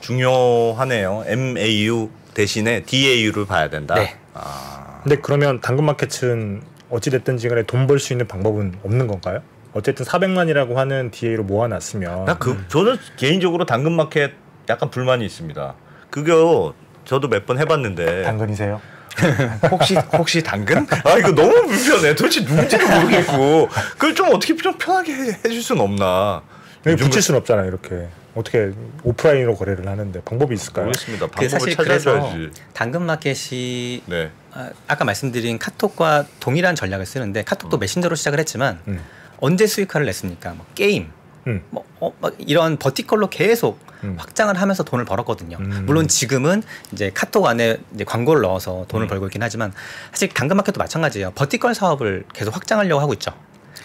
중요하네요. MAU 대신에 DAU를 봐야 된다. 네. 아. 근데 그러면 당근마켓은 어찌 됐든지 간에 돈 벌 수 있는 방법은 없는 건가요? 어쨌든 400만이라고 하는 DA로 모아놨으면 나 그 저는 개인적으로 당근마켓 약간 불만이 있습니다. 그거 저도 몇 번 해봤는데 당근이세요? <laughs> 혹시 혹시 당근? 아 이거 너무 불편해. 도대체 누군지도 모르겠고 그걸 좀 어떻게 좀 편하게 해, 해줄 수는 없나? 붙일 수는 없잖아요. 이렇게 어떻게 오프라인으로 거래를 하는데 방법이 있을까요? 모르겠습니다. 그 방법을 사실 그래서 찾아줘야지. 당근마켓이 네. 아, 아까 말씀드린 카톡과 동일한 전략을 쓰는데 카톡도 메신저로 시작을 했지만 음. 언제 수익화를 냈습니까? 뭐 게임, 음. 뭐 어, 막 이런 버티컬로 계속 음. 확장을 하면서 돈을 벌었거든요. 음. 물론 지금은 이제 카톡 안에 이제 광고를 넣어서 돈을 음. 벌고 있긴 하지만 사실 당근마켓도 마찬가지예요. 버티컬 사업을 계속 확장하려고 하고 있죠.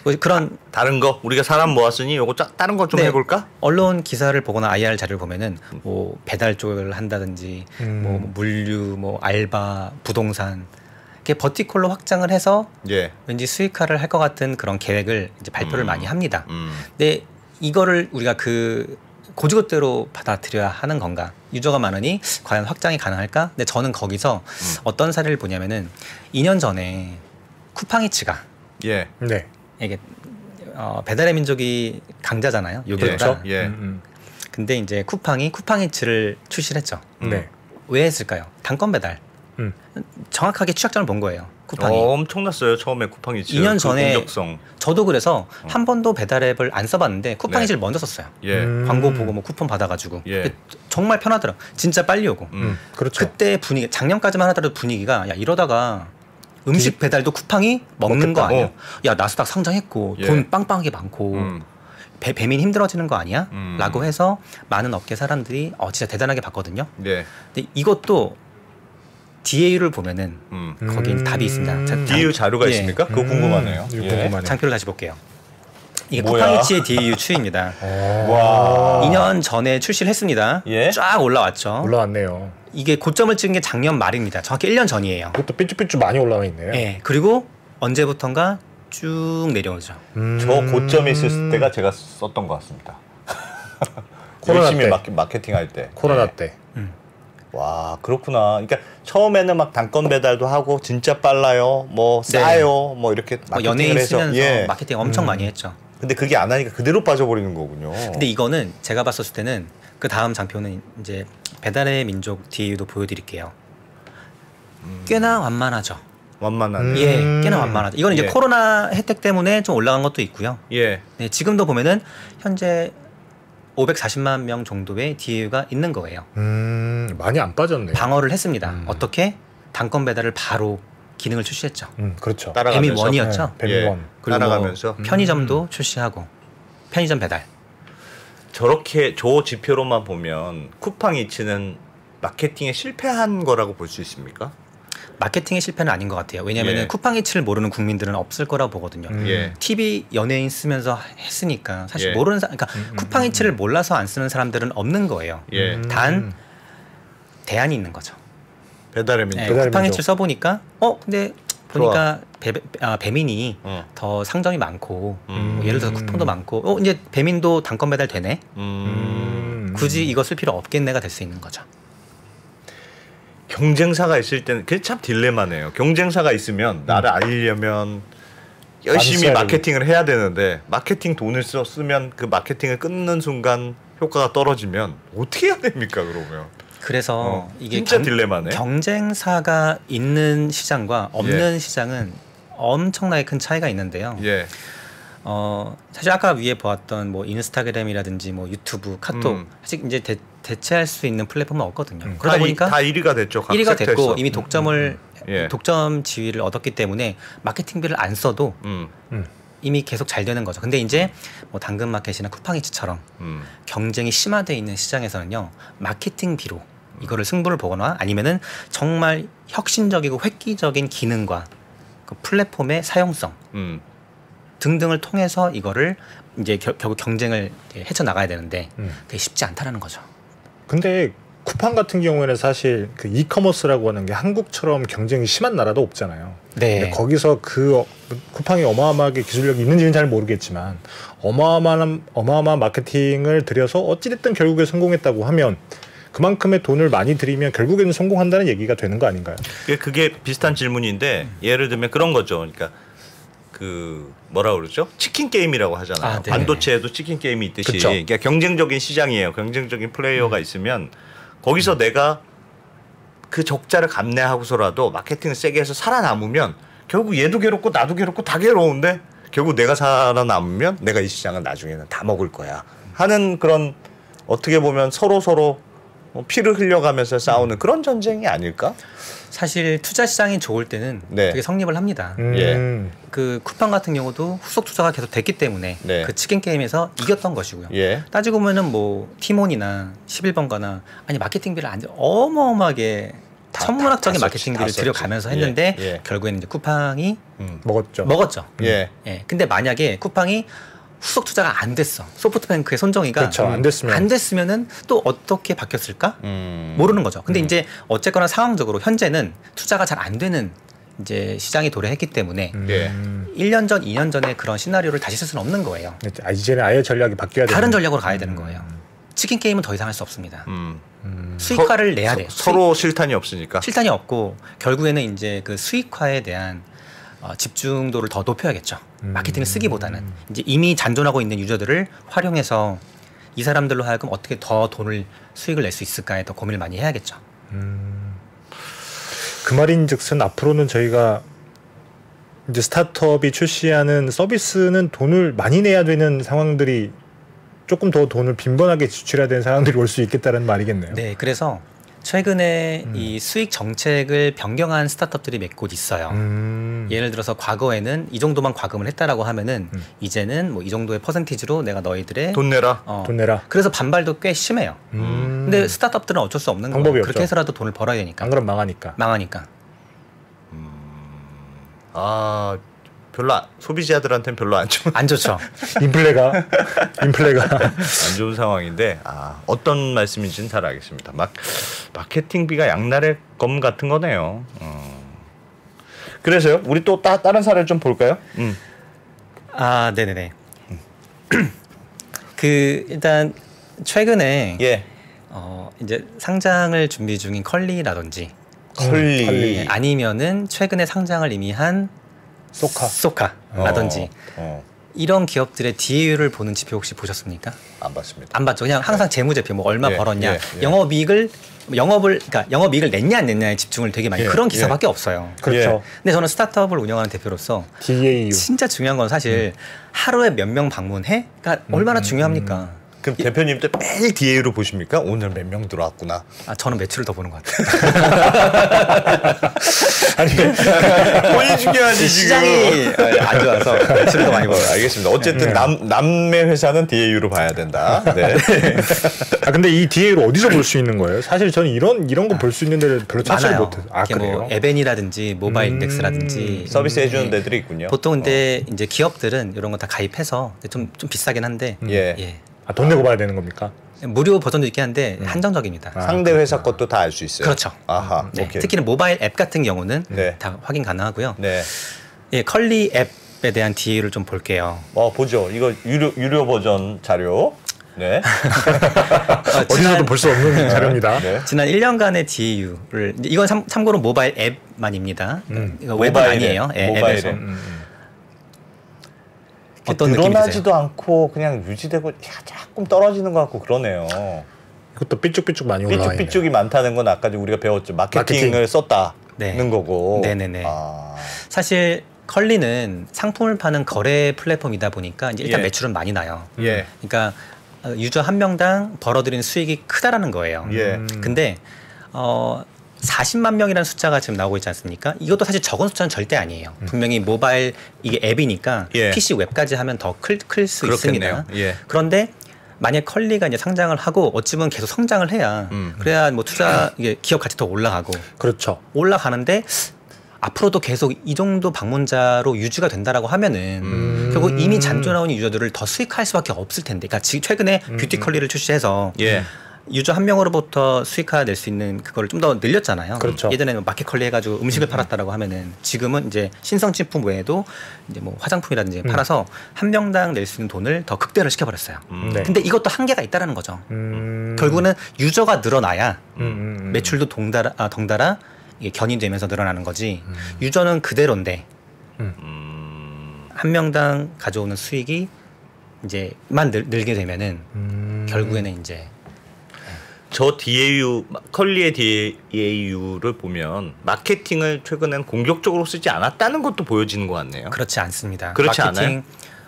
뭐 그런 다른 거 우리가 사람 모았으니 요거 짜, 다른 거 좀 네. 해볼까? 언론 기사를 보거나 IR 자료를 보면은 뭐 배달 쪽을 한다든지 음. 뭐 물류, 뭐 알바, 부동산 이렇게 버티컬로 확장을 해서 예. 왠지 수익화를 할 것 같은 그런 계획을 이제 발표를 음. 많이 합니다. 음. 근데 이거를 우리가 그 고지고대로 받아들여야 하는 건가? 유저가 많으니 과연 확장이 가능할까? 근데 저는 거기서 음. 어떤 사례를 보냐면은 2년 전에 쿠팡이츠가 예. 네. 이게 어, 배달의 민족이 강자잖아요. 요구가. 그렇죠. 예. 음, 근데 이제 쿠팡이 쿠팡이츠를 출시를 했죠. 음. 네. 왜 했을까요? 단건 배달. 음. 정확하게 취약점을 본 거예요. 쿠팡이. 어, 엄청났어요 처음에 쿠팡이 2년 전에 공격성. 저도 그래서 어. 한 번도 배달 앱을 안 써봤는데 쿠팡이츠를 먼저 썼어요. 예. 음. 광고 보고 뭐 쿠폰 받아가지고 예. 근데 정말 편하더라. 진짜 빨리 오고. 음. 음, 그렇죠. 그때 분위기 작년까지만 하더라도 분위기가 야 이러다가 음식 배달도 쿠팡이 먹는 거 먹겠다. 아니야? 야 나스닥 상장했고 예. 돈 빵빵하게 많고 음. 배, 배민 힘들어지는 거 아니야? 음. 라고 해서 많은 업계 사람들이 어 진짜 대단하게 봤거든요. 네. 근데 이것도 DAU를 보면은 음. 거긴 음. 답이 있습니다. 자, DU 자료가 예. 있습니까? 그거 음, 궁금하네요. 예. 궁금하네. 장표를 다시 볼게요. 이게? 쿠팡이치의 DAU 추이입니다. 어. <laughs> 와. 2년 전에 출시를 했습니다. 예? 쫙 올라왔죠. 올라왔네요. 이게 고점을 찍은 게 작년 말입니다. 정확히 1년 전이에요. 그것도 삐쭉삐쭉 많이 올라와 있네요. 예. 그리고 언제부턴가 쭉 내려오죠. 음. 저 고점에 있을 때가 제가 썼던 것 같습니다. <laughs> 코로나 열심히 때. 마케, 마케팅 할 때. 코로나 네. 때. 와 그렇구나. 그러니까 처음에는 막 단건 배달도 하고 진짜 빨라요, 뭐 네. 싸요, 뭐 이렇게 뭐 마케팅을 연예인 해서 쓰면서 예. 마케팅 엄청 음. 많이 했죠. 근데 그게 안 하니까 그대로 빠져버리는 거군요. 근데 이거는 제가 봤었을 때는 그 다음 장표는 이제 배달의 민족 DAU도 보여드릴게요. 꽤나 완만하죠. 완만하네. 음. 예, 꽤나 완만하죠. 이건 이제 예. 코로나 혜택 때문에 좀 올라간 것도 있고요. 예. 네, 지금도 보면은 현재 540만 명 정도의 DAU가 있는 거예요. 음, 많이 안 빠졌네요. 방어를 했습니다. 음. 어떻게? 단건 배달을 바로 기능을 출시했죠. 음, 그렇죠. 따라가면서 배민 원이었죠. 네. 그리고 따라가면서 뭐 편의점도 출시하고 편의점 배달. 저렇게 저 지표로만 보면 쿠팡이츠는 마케팅에 실패한 거라고 볼 수 있습니까? 마케팅의 실패는 아닌 것 같아요. 왜냐하면 예. 쿠팡이츠를 모르는 국민들은 없을 거라고 보거든요. 음. 예. TV 연예인 쓰면서 했으니까 사실 예. 모르는 사람, 그러니까 음, 음, 쿠팡이츠를 몰라서 안 쓰는 사람들은 없는 거예요. 예. 음. 단 대안이 있는 거죠. 배달의 민족. 네, 배달의 쿠팡이츠. 써보니까 어 근데 보니까 배, 아, 배민이 어. 더 상점이 많고 음. 뭐 예를 들어서 쿠폰도 많고 어 이제 배민도 단건 배달 되네. 음. 음. 굳이 이거 쓸 필요 없겠네가 될 수 있는 거죠. 경쟁사가 있을 때는 그게 참 딜레마네요. 경쟁사가 있으면 나를 알리려면 열심히 마케팅을 해야 되는데 마케팅 돈을 써 쓰면 그 마케팅을 끊는 순간 효과가 떨어지면 어떻게 해야 됩니까 그러면? 그래서 어, 이게 진짜 경- 딜레마네. 경쟁사가 있는 시장과 없는 시장은 엄청나게 큰 차이가 있는데요. 예. 어 사실 아까 위에 보았던 뭐 인스타그램이라든지 뭐 유튜브, 카톡 음. 아직 이제 대, 대체할 수 있는 플랫폼은 없거든요. 음. 그러다 다, 보니까 이, 다 1위가 됐죠. 각 1위가 됐고 섹터에서. 이미 독점을 예. 독점 지위를 얻었기 때문에 마케팅비를 안 써도 음, 음. 이미 계속 잘 되는 거죠. 근데 이제 뭐 당근마켓이나 쿠팡이츠처럼 음. 경쟁이 심화돼 있는 시장에서는요 마케팅비로 이거를 승부를 보거나 아니면은 정말 혁신적이고 획기적인 기능과 그 플랫폼의 사용성 음. 등등을 통해서 이거를 이제 겨- 결국 경쟁을 헤쳐 나가야 되는데 음. 그게 쉽지 않다라는 거죠. 근데 쿠팡 같은 경우에는 사실 그 이커머스라고 하는 게 한국처럼 경쟁이 심한 나라도 없잖아요. 네. 근데 거기서 그 어- 쿠팡이 어마어마하게 기술력이 있는지는 잘 모르겠지만 어마어마한 어마어마한 마케팅을 들여서 어찌됐든 결국에 성공했다고 하면 그만큼의 돈을 많이 들이면 결국에는 성공한다는 얘기가 되는 거 아닌가요? 그게, 비슷한 질문인데 예를 들면 그런 거죠. 그러니까 그 뭐라 그러죠? 치킨 게임이라고 하잖아요. 아, 네. 반도체에도 치킨 게임이 있듯이 그쵸. 그러니까 경쟁적인 시장이에요. 경쟁적인 플레이어가 있으면 거기서 내가 그 적자를 감내하고서라도 마케팅을 세게 해서 살아남으면 결국 얘도 괴롭고 나도 괴롭고 다 괴로운데 결국 내가 살아남으면 내가 이 시장을 나중에는 다 먹을 거야 하는 그런 어떻게 보면 서로 서로 뭐 피를 흘려가면서 싸우는 그런 전쟁이 아닐까? 사실 투자 시장이 좋을 때는 네. 되게 성립을 합니다. 음. 그 쿠팡 같은 경우도 후속 투자가 계속 됐기 때문에 네. 그 치킨 게임에서 이겼던 것이고요. 예. 따지고 보면은 뭐 티몬이나 11번가나 아니 마케팅비를 안 어마어마하게 다- 천문학적인 다 마케팅비를 썼지, 다 들여가면서. 했는데 예, 예. 결국에는 이제 쿠팡이 음. 먹었죠. 먹었죠. 예. 예. 근데 만약에 쿠팡이 후속 투자가 안 됐어. 소프트뱅크의 손정희가 그렇죠. 안 됐으면. 안 됐으면은 또 어떻게 바뀌었을까? 음. 모르는 거죠. 근데 이제 어쨌거나 상황적으로 현재는 투자가 잘 안 되는 이제 시장이 도래했기 때문에 음. 예. 1년 전, 2년 전에 그런 시나리오를 다시 쓸 수는 없는 거예요. 아, 이제는 아예 전략이 바뀌어야 되는 다른 전략으로 가야 되는 거예요. 치킨 게임은 더 이상 할 수 없습니다. 음. 음. 수익화를 내야 돼요. 서, 로 실탄이 없으니까. 실탄이 없고 결국에는 이제 그 수익화에 대한 어, 집중도를 더 높여야겠죠. 음. 마케팅을 쓰기보다는 이제 이미 잔존하고 있는 유저들을 활용해서 이 사람들로 하여금 어떻게 더 돈을 수익을 낼 수 있을까에 더 고민을 많이 해야겠죠. 음. 그 말인즉슨 앞으로는 저희가 이제 스타트업이 출시하는 서비스는 돈을 많이 내야 되는 상황들이 조금 더 돈을 빈번하게 지출해야 되는 상황들이 올 수 있겠다는 말이겠네요. 네, 그래서 최근에 음. 이 수익 정책을 변경한 스타트업들이 몇 곳 있어요. 음. 예를 들어서 과거에는 이 정도만 과금을 했다라고 하면은 음. 이제는 뭐 이 정도의 퍼센티지로 내가 너희들의 돈 내라. 어, 돈 내라. 그래서 반발도 꽤 심해요. 음. 근데 스타트업들은 어쩔 수 없는 방법이 거예요. 없죠. 그렇게 해서라도 돈을 벌어야 되니까. 안 그럼 망하니까. 망하니까. 아 별로 안- 소비자들한테는 별로 안 좋은 안 좋죠. <laughs> 인플레가 인플레가 안 좋은 상황인데 아 어떤 말씀인지는 잘 알겠습니다. 막 마케팅비가 양날의 검 같은 거네요. 어. 그래서요. 우리 또 따, 다른 사례를 좀 볼까요? 음. 아, 네 네 네. 그 일단 최근에 예. 어 이제 상장을 준비 중인 컬리라든지 컬리. 컬리. 예, 아니면은 최근에 상장을 이미 한 소카. 소카라든지 어, 이런 기업들의 DAU를 보는 지표 혹시 보셨습니까? 어, 안 봤습니다. 안 봤죠. 그냥 항상 재무제표 뭐 얼마 예, 벌었냐, 예, 예. 영업이익을 영업을 그러니까 영업이익을 냈냐 안 냈냐에 집중을 되게 많이 예, 그런 기사밖에 없어요. 그렇죠. 근데 저는 스타트업을 운영하는 대표로서 DAU. 진짜 중요한 건 사실 하루에 몇 명 방문해?가 얼마나 중요합니까? 그럼 대표님 때 매일 DA로 보십니까? 오늘 몇 명 들어왔구나. 아 저는 매출을 더 보는 것 같아요. <laughs> 돈이 중요하지 시장이 안 좋아서 매출을 더 많이 벌어요. 알겠습니다. 어쨌든 남 남의 회사는 DAU로 봐야 된다. 네. 아 근데 이 DA를 어디서 볼 수 있는 거예요? 사실 저는 이런 이런 거 볼 수 있는 데를 별로 찾지. 못해요. 아 이게 그래요? 뭐 에벤이라든지 모바일 음, 인덱스라든지 서비스 해주는 예. 데들이 있군요. 보통 근데 이제 기업들은 이런 거 다 가입해서 좀 좀 비싸긴 한데 예. 예. 아, 돈 내고 봐야 되는 겁니까? 무료 버전도 있긴 한데 한정적입니다. 아, 상대 회사 것도 다 알 수 있어요. 그렇죠. 아하. 네, 오케이. 특히는 모바일 앱 같은 경우는 네. 다 확인 가능하고요. 네. 예, 컬리 앱에 대한 DA를 좀 볼게요. 어 보죠. 이거 유료 유료 버전 자료. 네. <laughs> 어, 어디서도 지난, 볼수 없는 <laughs> 자료입니다. 네. 지난 1년간의 DAU를 이건 참, 참고로 모바일 앱만입니다. 음. 이거 웹은 모바일 아니에요. 앱, 예, 모바일 앱에서 앱. 음, 음. 어떤 드세요? 늘어나지도 않고 그냥 유지되고 야, 조금 떨어지는 것 같고 그러네요. 이것도 삐쭉삐쭉 많이 있네요. 삐쭉삐쭉이 많다는 건 아까 우리가 배웠죠. 마케팅을 네. 썼다는 거고. 네네네. 아, 사실 컬리는 상품을 파는 거래 플랫폼이다 보니까 이제 일단 예. 매출은 많이 나요. 예. 그러니까 어, 유저 한 명당 벌어들이는 수익이 크다라는 거예요. 예. 음. 근데 어 40만 명이라는 숫자가 지금 나오고 있지 않습니까? 이것도 사실 적은 숫자는 절대 아니에요. 분명히 모바일 이게 앱이니까 예. PC 웹까지 하면 더클클 수. 있습니다. 예. 그런데 만약 컬리가 이제 상장을 하고 어찌 보면 계속 성장을 해야 음. 그래야 뭐 투자 이게 기업 가치 더 올라가고 그렇죠. 올라가는데 앞으로도 계속 이 정도 방문자로 유지가 된다라고 하면은 음. 결국 이미 잔존 나온 user들을 더 수익할 수밖에 없을 텐데. 그러니까 지금 최근에 뷰티 컬리를 출시해서 예. user 한 명으로부터 수익화 낼 수 있는 그거를 좀더 늘렸잖아요. 그렇죠. 예전에는 뭐 마켓 컬리 해가지고 음식을 팔았다라고 하면은 지금은 이제 신선 제품 외에도 이제 뭐 화장품이라든지 팔아서 한 명당 낼 수 있는 돈을 더 극대화를 시켜버렸어요. 음. 네. 근데 이것도 한계가 있다라는 거죠. 음. 결국은 유저가 늘어나야 음, 음, 음. 매출도 동달아 아, 덩달아 이게 견인되면서 늘어나는 거지. 유저는 그대로인데 음. 한 명당 가져오는 수익이 이제만 늘, 늘게 되면은 음. 결국에는 이제 저 DAU 컬리의 DAU를 보면 마케팅을 최근엔 공격적으로 쓰지 않았다는 것도 보여지는 것 같네요. 그렇지 않습니다. 그렇지 마케팅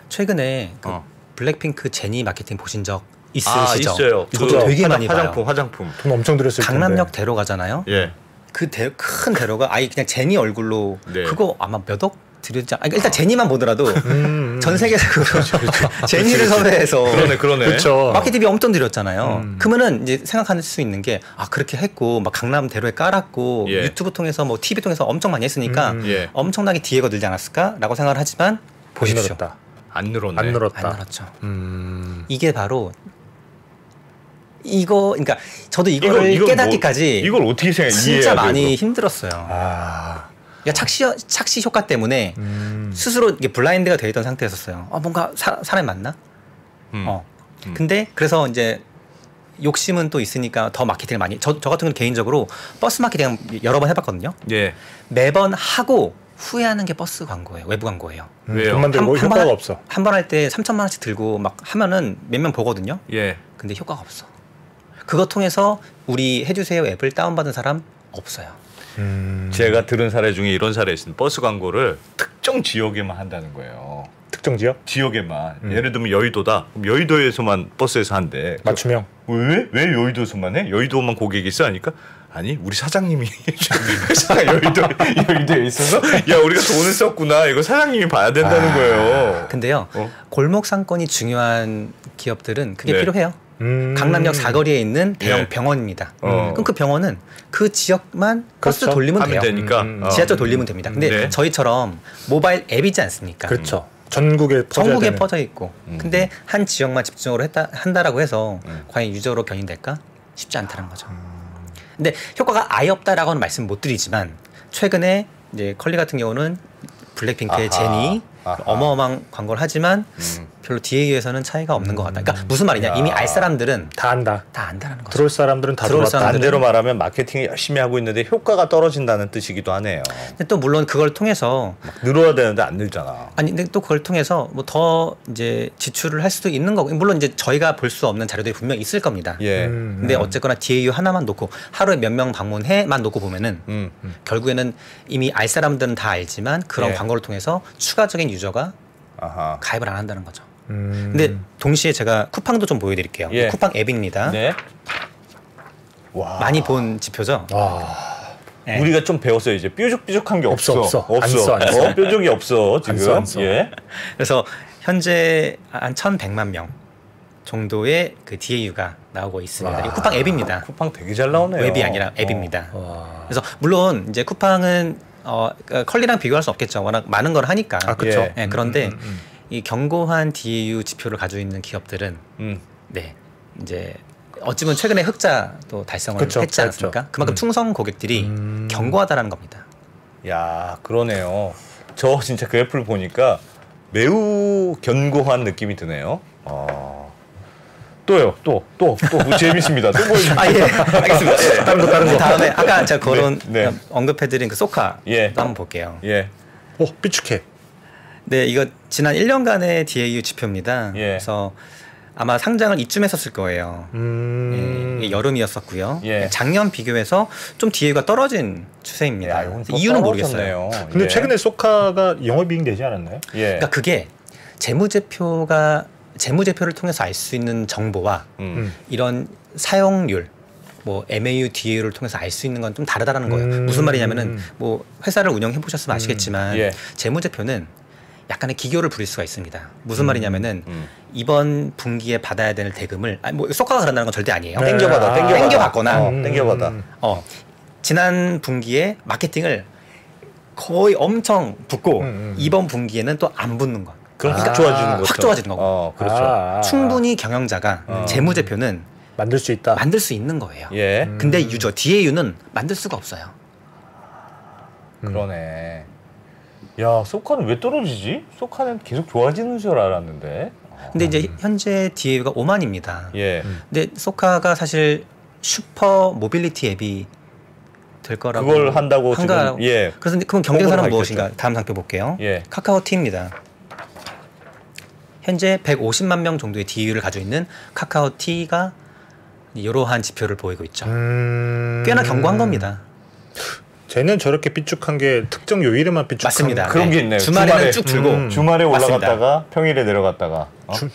최근에 그 어. 블랙핑크 제니 마케팅 보신 적아 있으시죠? 있어요. 저도 그 되게 화장- 많이 화장품 봐요. 화장품. 돈 엄청 들였을 텐데. 강남역 대로 가잖아요. 예. 그큰 대로가 아예 그냥 제니 얼굴로 네. 그거 아마 몇억 않... 아니, 일단 제니만 보더라도 음, 전 세계에서 그거 <laughs> 제니를 섭외해서 그러네 그러네. 그렇죠. 마케팅비 엄청 들였잖아요. 음. 그러면은 이제 생각할 수 있는 게 아 그렇게 했고 막 강남 대로에 깔았고 예. 유튜브 통해서 뭐 TV 통해서 엄청 많이 했으니까 음. 예. 엄청나게 뒤에가 늘지 않았을까라고 생각을 하지만 안 보십시오. 늘었다. 안 늘었네. 안 늘었다. 안 늘었죠. 음. 이게 바로 이거 그러니까 저도 이거를 이거- 이건 깨닫기까지 뭐, 이걸 어떻게 생각? 진짜 이해해야 많이 돼, 힘들었어요. 아. 그러니까 착시 착시 효과 때문에 음. 스스로 이게 블라인드가 돼 있던 상태였었어요. 아 뭔가 사, 사람이 맞나? 음. 어. 음. 근데 그래서 이제 욕심은 또 있으니까 더 마케팅을 많이 저, 저 같은 경우는 개인적으로 버스 마케팅 여러 번 해봤거든요. 예. 매번 하고 후회하는 게 버스 광고예요. 외부 광고예요. 음, 왜요? 돈만 들고 한- 한 효과가 번- 없어. 한 번 할 때 3천만 원씩 들고 막 하면은 몇 명 보거든요. 예. 근데 효과가 없어. 그거 통해서 우리 해주세요 앱을 다운받은 사람 없어요. 음. 제가 들은 사례 중에 이런 사례 있습니다. 버스 광고를 특정 지역에만 한다는 거예요. 특정 지역 지역에만. 음. 예를 들면 여의도다. 그럼 여의도에서만 버스에서 한대. 맞춤형. 왜? 왜 여의도에서만 해? 여의도만 고객이 있어? 하니까 아니 우리 사장님이 <laughs> 회사가 여의도 여의도에 있어서 야 우리가 돈을 썼구나 이거 사장님이 봐야 된다는 아. 거예요. 근데요 어? 골목 상권이 중요한 기업들은 그게 네. 필요해요. 음. 강남역 사거리에 있는 대형 예. 병원입니다. 어. 그럼 그 병원은 그 지역만 버스 그렇죠. 돌리면 돼요. 되니까 음, 음. 어. 지하철 돌리면 됩니다. 근데 네. 저희처럼 모바일 앱이지 않습니까? 그렇죠. 전국에 퍼져야 전국에 되는. 퍼져 있고. 음. 근데 한 지역만 집중적으로 했다 한다라고 해서 음. 과연 유저로 견인될까? 쉽지 않다는 거죠. 음. 근데 효과가 아예 없다라고는 말씀 못 드리지만 최근에 이제 컬리 같은 경우는 블랙핑크의 아하. 제니 아하. 어마어마한 광고를 하지만 음. 별로 DAU에서는 차이가 없는 것 같다. 그러니까 무슨 말이냐? 이미 야. 알 사람들은 다 안다. 다 안다라는 거죠. 들어올 사람들은 다 들어올. 사람들은- 반대로 말하면 마케팅을 열심히 하고 있는데 효과가 떨어진다는 뜻이기도 하네요. 근데 또 물론 그걸 통해서 막 늘어야 되는데 안 늘잖아. 아니 근데 또 그걸 통해서 뭐 더 이제 지출을 할 수도 있는 거고 물론 이제 저희가 볼 수 없는 자료들이 분명 히 있을 겁니다. 예. 음. 근데 어쨌거나 DAU 하나만 놓고 하루에 몇 명 방문해만 놓고 보면은 음. 결국에는 이미 알 사람들은 다 알지만 그런 예. 광고를 통해서 추가적인 유저가 아하. 가입을 안 한다는 거죠. 음. 근데 동시에 제가 쿠팡도 좀 보여드릴게요. 예. 쿠팡 앱입니다. 네. 와. 많이 본 지표죠. 와. 네. 우리가 좀 배웠어요 이제 뾰족뾰족한 게 없어, 없어 없어. 안 써, 안 써. 어, 뾰족이 없어 지금 써, 안 써. 예 그래서 현재 한 1,100만 명 정도의 그 DAU가 나오고 있습니다. 와. 이 쿠팡 앱입니다. 쿠팡 되게 잘 나오네요 웹이 아니라 어. 앱입니다. 와. 그래서 물론 이제 쿠팡은 어, 그 컬리랑 비교할 수 없겠죠. 워낙 많은 걸 하니까. 아 그렇죠. 예. 네, 그런데 음, 음, 이 견고한 DAU 지표를 가지고 있는 기업들은 음. 네 이제 어찌 보면 최근에 흑자도 달성을 그쵸, 했지 않습니까? 그쵸. 그만큼 음. 충성 고객들이 음. 견고하다라는 겁니다. 야 그러네요 저 진짜 그 애플 보니까 매우 견고한 느낌이 드네요 어. 또요 또 또 또 재밌습니다 또 보여주세요 아 예, 알겠습니다. 예. 다른 거, 다른 거. 다음에 아까 제가 거론 네, 네. 언급해드린 그 소카 예. 또 한번 볼게요. 예 오 삐죽해. 네, 이거 지난 1년간의 DAU 지표입니다. 예. 그래서 아마 상장을 이쯤 했었을 거예요. 음. 예, 여름이었었고요. 예. 작년 비교해서 좀 DA가 떨어진 추세입니다. 야, 이건 또 이유는 모르겠어요. 근데 예. 최근에 소카가 영업이익 되지 않았나요? 예. 그러니까 그게 재무제표가 재무제표를 통해서 알 수 있는 정보와 음. 이런 사용률 뭐 MAU, DAU를 통해서 알 수 있는 건 좀 다르다는 거예요. 음. 무슨 말이냐면은 뭐 회사를 운영해 보셨으면 아시겠지만 예. 재무제표는 약간의 기교를 부릴 수가 있습니다. 무슨 말이냐면은 음. 이번 분기에 받아야 될 대금을 아니 뭐 속가가 그런다는 건 절대 아니에요. 네. 땡겨받아, 아. 땡겨받아. 땡겨받거나. 어, 음. 땡겨받아. 어 지난 분기에 마케팅을 거의 엄청 붓고 음, 음. 이번 분기에는 또 안 붓는 거. 그럼 아. 확 좋아지는 거죠. 확 좋아지는 거고. 어, 그렇죠. 아, 아, 충분히 경영자가 어. 재무제표는 만들 수 있다. 만들 수 있는 거예요. 예. 음. 근데 user DAU는 만들 수가 없어요. 음. 그러네. 야, 쏘카는 왜 떨어지지? 쏘카는 계속 좋아지는 줄 알았는데. 근데 이제 현재 DAU가 5만입니다. 예. 음. 근데 쏘카가 사실 super mobility 앱이 될 거라고 그걸 한다고 한가- 지금 예. 그래서 근데 그럼 경쟁사는. 무엇인가? 다음 장표 볼게요. 예. 카카오T입니다. 현재 150만 명 정도의 DAU를 가지고 있는 카카오티가 이러한 지표를 보이고 있죠. 음. 꽤나 견고한 겁니다. 쟤는 저렇게 삐쭉한 게 특정 요일에만 삐쭉한 맞습니다. 그런 게 네. 있네요. 주말에는 주말에- 쭉 들고 음. 주말에 맞습니다. 올라갔다가 평일에 내려갔다가. 어? 주-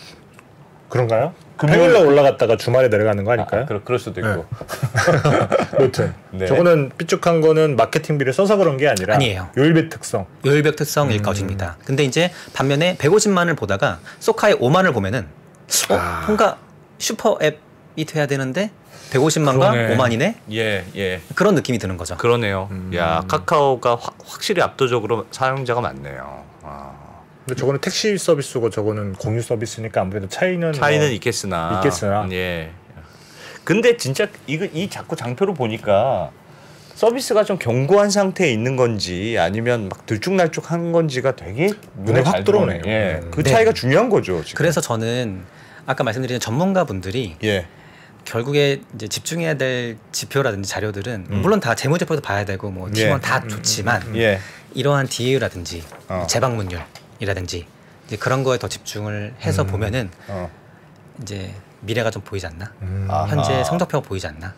그런가요? 금요일- 평일날 올라갔다가 주말에 내려가는 거 아닐까요? 아, 그럴, 그럴 수도 있고. <laughs> 여튼 네. 저거는 삐쭉한 거는 마케팅비를 써서 그런 게 아니라 아니에요. 요일배 특성. 요일별 특성일 음. 것입니다. 근데 이제 반면에 150만을 보다가 소카의 5만을 보면은 어, 아. 뭔가 슈퍼 앱이 돼야 되는데 150만과 그러네. 5만이네 예, 예. 그런 느낌이 드는 거죠. 그러네요. 음. 야, 카카오가 확- 확실히 압도적으로 사용자가 많네요. 아, 근데 저거는 택시 서비스고 저거는 공유 서비스니까 아무래도 차이는 차이는 뭐 있겠으나. 있겠으나. 예. 근데 진짜 이거 이 자꾸 장표를 보니까 서비스가 좀 견고한 상태에 있는 건지 아니면 막 들쭉날쭉한 건지가 되게 눈에 확잘 들어오네요. 예. 음. 그 네. 차이가 중요한 거죠. 지금. 그래서 저는 아까 말씀드린 전문가분들이 예. 결국에 이제 집중해야 될 지표라든지 자료들은 음. 물론 다 재무제표도 봐야 되고 뭐 팀원 예. 다 음, 좋지만 음, 예. 이러한 DAU라든지 어. 재방문율 이라든지 이제 그런 거에 더 집중을 해서 음. 보면은 어. 이제 미래가 좀 보이지 않나? 음. 아. 현재 아하. 성적표가 보이지 않나?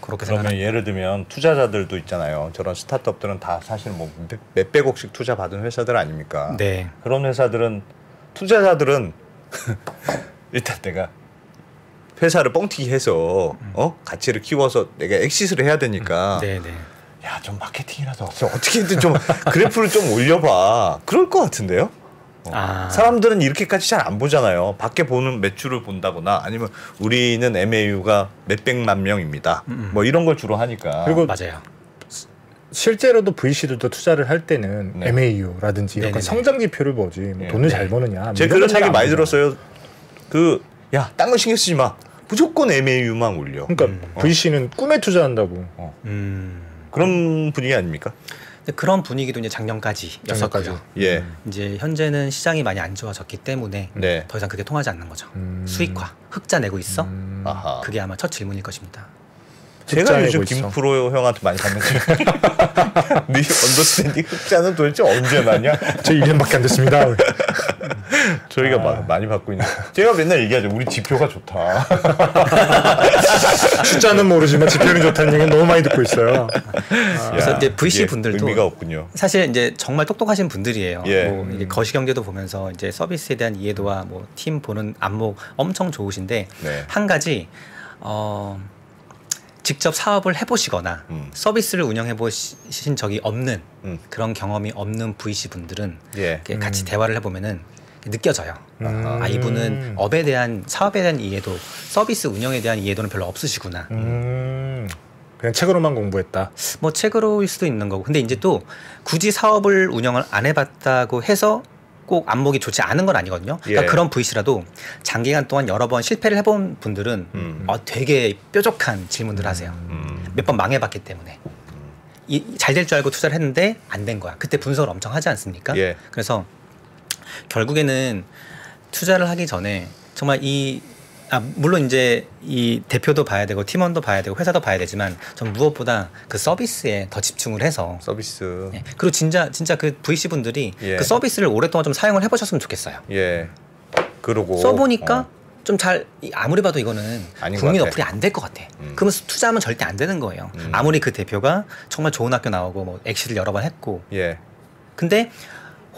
그렇게 그러면 생각합니다. 예를 들면 투자자들도 있잖아요. 저런 스타트업들은 다 사실 뭐 몇- 몇백억씩 투자 받은 회사들 아닙니까? 네. 그런 회사들은 투자자들은 <laughs> 일단 내가 회사를 뻥튀기 해서 어 가치를 키워서 내가 엑시스를 해야 되니까 네, 네. 야 좀 마케팅이라도 없어 어떻게든 좀 그래프를 좀 올려봐 그럴 것 같은데요 어. 아. 사람들은 이렇게까지 잘 안 보잖아요 밖에 보는 매출을 본다거나 아니면 우리는 MAU가 몇백만 명입니다 음. 뭐 이런 걸 주로 하니까 그리고 맞아요. 실제로도 VC들도 투자를 할 때는 네. MAU라든지 이런 네네네. 성장 지표를 보지 뭐 네. 돈을 네. 잘 버느냐. 뭐 제가 이런 그런 얘기 안 많이. 들었어요 그 야 딴 거 신경 쓰지 마 무조건 MAU만 올려 그러니까 음. VC는 꿈에 투자한다고. 음. 그런 분위기 아닙니까 근데 그런 분위기도 이제 작년까지였었고요. 작년까지. 예 이제 현재는 시장이 많이 안 좋아졌기 때문에 네. 더 이상 그게 통하지 않는 거죠. 음. 수익화, 흑자 내고 있어? 음. 아하. 그게 아마 첫 질문일 것입니다. 제가 요즘. 김프로 형한테 많이 받는 거. <laughs> 네 언더스탠딩 흑자는 도대체 언제 나냐? 저 1년밖에 안 됐습니다. <laughs> 저희가 아. 마- 많이 받고 있는. 제가 맨날 얘기하죠. 우리 지표가 좋다. <laughs> 숫자는 모르지만 지표는 좋다는 얘기는 너무 많이 듣고 있어요. 그래서 야, 이제 VC 분들도 의미가 없군요. 사실 이제 정말 똑똑하신 분들이에요. 예. 뭐 이게 거시 경제도 보면서 이제 서비스에 대한 이해도와 뭐 팀 보는 안목 엄청 좋으신데 네. 한 가지 어 직접 사업을 해보시거나 음. 서비스를 운영해 보신 적이 없는 음. 그런 경험이 없는 VC 분들은 예. 이렇게 같이 대화를 해보면은 느껴져요. 음. 아 이분은 업에 대한 사업에 대한 이해도, 서비스 운영에 대한 이해도는 별로 없으시구나. 음. 그냥 책으로만 공부했다. 뭐 책으로일 수도 있는 거고. 근데 이제 또 굳이 사업을 운영을 안 해봤다고 해서 꼭 안목이 좋지 않은 건 아니거든요. 그러니까 예. 그런 VC라도 장기간 동안 여러 번 실패를 해본 분들은 음. 어, 되게 뾰족한 질문들 하세요. 음. 몇번 망해봤기 때문에. 잘 될 줄 알고 투자를 했는데 안 된 거야. 그때 분석을 엄청 하지 않습니까? 예. 그래서 결국에는 투자를 하기 전에 정말 이 아, 물론 이제 이 대표도 봐야 되고 팀원도 봐야 되고 회사도 봐야 되지만 전 무엇보다 그 서비스에 더 집중을 해서 서비스. 예. 그리고 진짜 진짜 그 VC 분들이 예. 그 서비스를 오랫동안 좀 사용을 해보셨으면 좋겠어요. 예. 그러고 써보니까 어. 좀잘 아무리 봐도 이거는 국민. 어플이 안 될 것 같아. 음. 그러면 투자하면 절대 안 되는 거예요. 음. 아무리 그 대표가 정말 좋은 학교 나오고 뭐 엑시를 여러 번 했고 예. 근데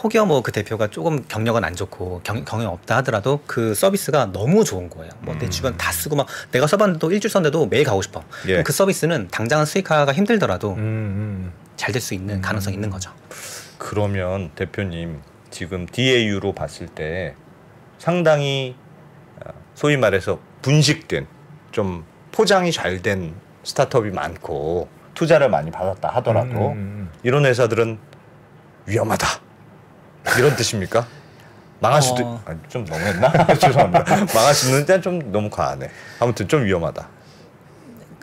혹여 뭐 그 대표가 조금 경력은 안 좋고 경, 경험 없다 하더라도 그 서비스가 너무 좋은 거예요. 뭐내 음. 주변 다 쓰고 막 내가 써봤는데도 일주일 썼는데도 매일 가고 싶어. 예. 그 서비스는 당장은 수익화가 힘들더라도 음, 음. 잘될 수 있는 음. 가능성이 있는 거죠. 그러면 대표님 지금 DAU로 봤을 때 상당히 어, 소위 말해서 분식된 좀 포장이 잘 된 스타트업이 많고 투자를 많이 받았다 하더라도 음, 음, 이런 회사들은 위험하다 이런 뜻입니까? 망할 수도 어. 아니, 좀 너무했나? <laughs> 죄송합니다. 망할 수 있는 데는 좀 너무 과하네. 아무튼 좀 위험하다.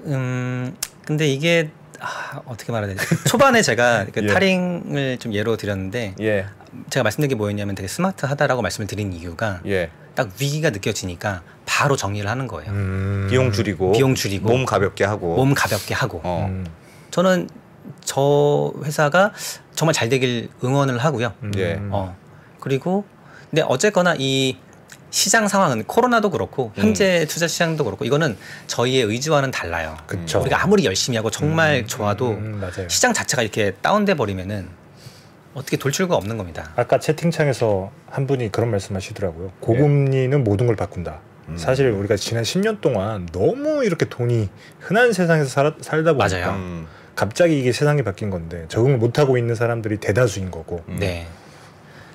음 근데 이게 아, 어떻게 말해야 되지? 초반에 제가 <laughs> 그 예. 타링을 좀 예로 드렸는데 예, 제가 말씀드린 게 뭐였냐면 되게 스마트하다라고 말씀을 드린 이유가 예. 딱 위기가 느껴지니까 바로 정리를 하는 거예요. 음. 비용 줄이고, 비용 줄이고, 몸 가볍게 하고, 몸 가볍게 하고 어, 음. 저는 저 회사가 정말 잘 되길 응원을 하고요. 음. 예. 어 그리고 근데 어쨌거나 이 시장 상황은 코로나도 그렇고 현재 투자 시장도 그렇고 이거는 저희의 의지와는 달라요. 그쵸. 우리가 아무리 열심히 하고 정말 음, 좋아도 음, 맞아요. 시장 자체가 이렇게 다운돼 버리면은 어떻게 돌출구가 없는 겁니다. 아까 채팅창에서 한 분이 그런 말씀하시더라고요. 고금리는 모든 걸 바꾼다. 음. 사실 우리가 지난 10년 동안 너무 이렇게 돈이 흔한 세상에서 살, 살다 보니까 맞아요. 음, 갑자기 이게 세상이 바뀐 건데 적응을 못 하고 있는 사람들이 대다수인 거고. 음. 네.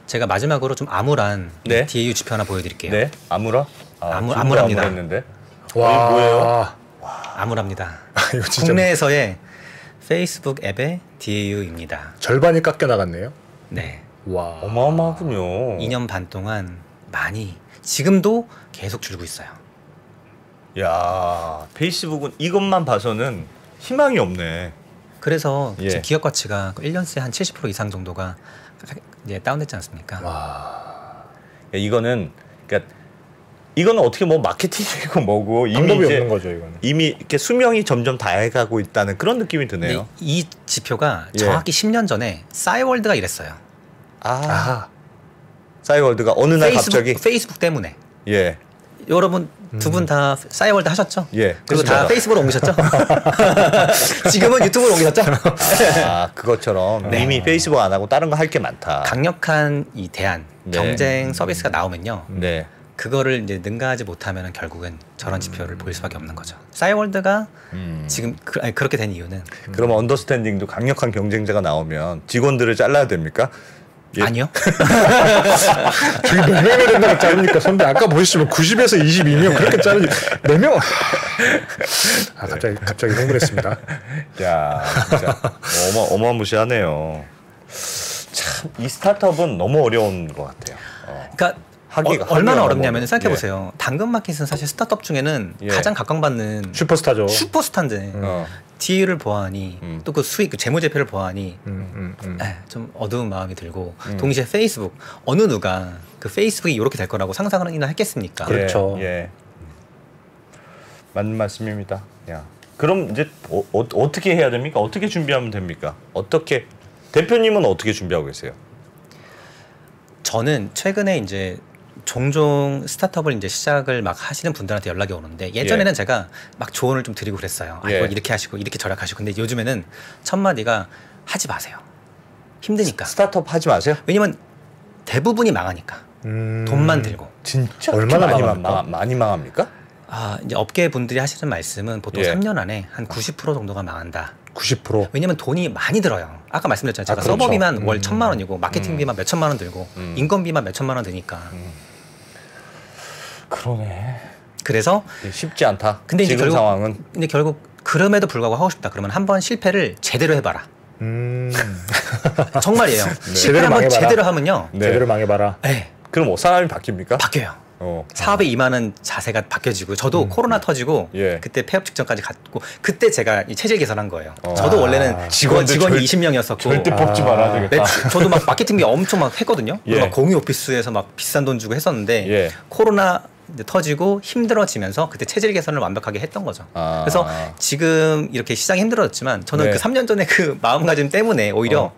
제가 마지막으로 좀 암울한 네. DAU 지표 하나 보여드릴게요. 네, 아무라? 아, 아무- 지금도 아무랍니다. 아무랬는데? 와, 뭐예요? 암울합니다. 이거 진짜 국내에서의 페이스북 앱의 DAU입니다. 절반이 깎여 나갔네요. 네. 와. 어마어마하군요. 2년 반 동안 많이 지금도 계속 줄고 있어요. 야, 페이스북은 이것만 봐서는 희망이 없네. 그래서 예. 지금 기업 가치가 1년 새에 한70% 이상 정도가 이제 다운됐지 않습니까? 와. 야, 이거는 그러니까 이거는 어떻게 뭐 마케팅이고 뭐고 이미 방법이 이제 없는 거죠, 이거는. 이미 이렇게 수명이 점점 다해가고 있다는 그런 느낌이 드네요. 이 지표가 예. 정확히 10년 전에 싸이월드가 이랬어요. 아, 아, 싸이월드가 어느 날 페이스북, 갑자기 페이스북 때문에. 예, 여러분 두 분다 싸이월드 하셨죠? 예, 그리고 다 했습니다. 페이스북으로 옮기셨죠? <laughs> 지금은 유튜브로 옮기셨죠? 아 그것처럼 네. 이미 페이스북 안 하고 다른 거 할 게 많다. 강력한 이 대안 네. 경쟁 서비스가 나오면요. 네, 그거를 이제 능가하지 못하면 결국은 저런 지표를 보일 수밖에 없는 거죠. 싸이월드가 음. 지금 그, 아니, 그렇게 된 이유는 그러면 언더스탠딩도 강력한 경쟁자가 나오면 직원들을 잘라야 됩니까? 예. 아니요. <laughs> 저기 몇 명이 된다고 자르니까 선배 아까 보셨지만 90에서 22명 그렇게 자르지 4명. 아 갑자기 갑자기 흥분했습니다. 야, 진짜 어마 어마무시하네요. 참 이 스타트업은 너무 어려운 것 같아요. 어. 그러니까 하기가- 어, 얼마나 하기가 어렵냐면 생각해 보세요. 당근 마켓은 사실 스타트업 중에는 예. 가장 각광받는 슈퍼스타죠. 슈퍼스타인데 어. 뒤를 보아하니 음. 또그 수익, 그 재무제표를 보아하니 음, 음, 음. 에, 좀 어두운 마음이 들고 음. 동시에 페이스북 어느 누가 그 페이스북이 이렇게 될 거라고 상상을이나 했겠습니까? 그렇죠. 예, 예. 맞는 말씀입니다. 야, 그럼 이제 어, 어, 떻게 해야 됩니까? 어떻게 준비하면 됩니까? 어떻게 대표님은 어떻게 준비하고 계세요? 저는 최근에 이제 종종 스타트업을 이제 시작을 막 하시는 분들한테 연락이 오는데 예전에는 예. 제가 막 조언을 좀 드리고 그랬어요. 아, 예. 이거 이렇게 하시고 이렇게 절약하시고 근데 요즘에는 첫 마디가 하지 마세요. 힘드니까. 스타트업 하지 마세요. 왜냐면 대부분이 망하니까 음. 돈만 들고. 진짜 얼마나 많이? 망, 많이 망합니까? 아 이제 업계 분들이 하시는 말씀은 보통 예. 3년 안에 한 90% 정도가 망한다. 90%. 왜냐면 돈이 많이 들어요. 아까 말씀드렸잖아요. 제가 아, 그렇죠. 서버비만 월 음. 천만 원이고 마케팅비만 몇 천만 원 들고 음. 인건비만 몇 천만 원 드니까. 그러네. 그래서 쉽지 않다. 근데 이제 지금 결국 상황은 근데 결국 그럼에도 불구하고 하고 싶다. 그러면 한번 실패를 제대로 해봐라. 음. <laughs> 정말이에요. 실패 제대로 한번. 제대로 하면요. 네. 제대로 망해봐라. 네, 그럼 뭐 사람이 바뀝니까? 바뀌어요. 어. 사업에 임하는 자세가 바뀌어지고 저도 코로나 터지고 예. 그때 폐업 직전까지 갔고 그때 제가 이 체질 개선한 거예요. 어. 저도 아. 원래는 직원 직원들 직원이 절- 20명이었었고 절대 뽑지 아. 말아야 되겠다. 매- 저도 막 마케팅비 엄청 막 했거든요. 예. 막 공유 오피스에서 막 비싼 돈 주고 했었는데 예. 코로나 터지고 힘들어지면서 그때 체질 개선을 완벽하게 했던 거죠. 아. 그래서 지금 이렇게 시장이 힘들어졌지만 저는 네. 그 3년 전에 그 마음가짐 때문에 오히려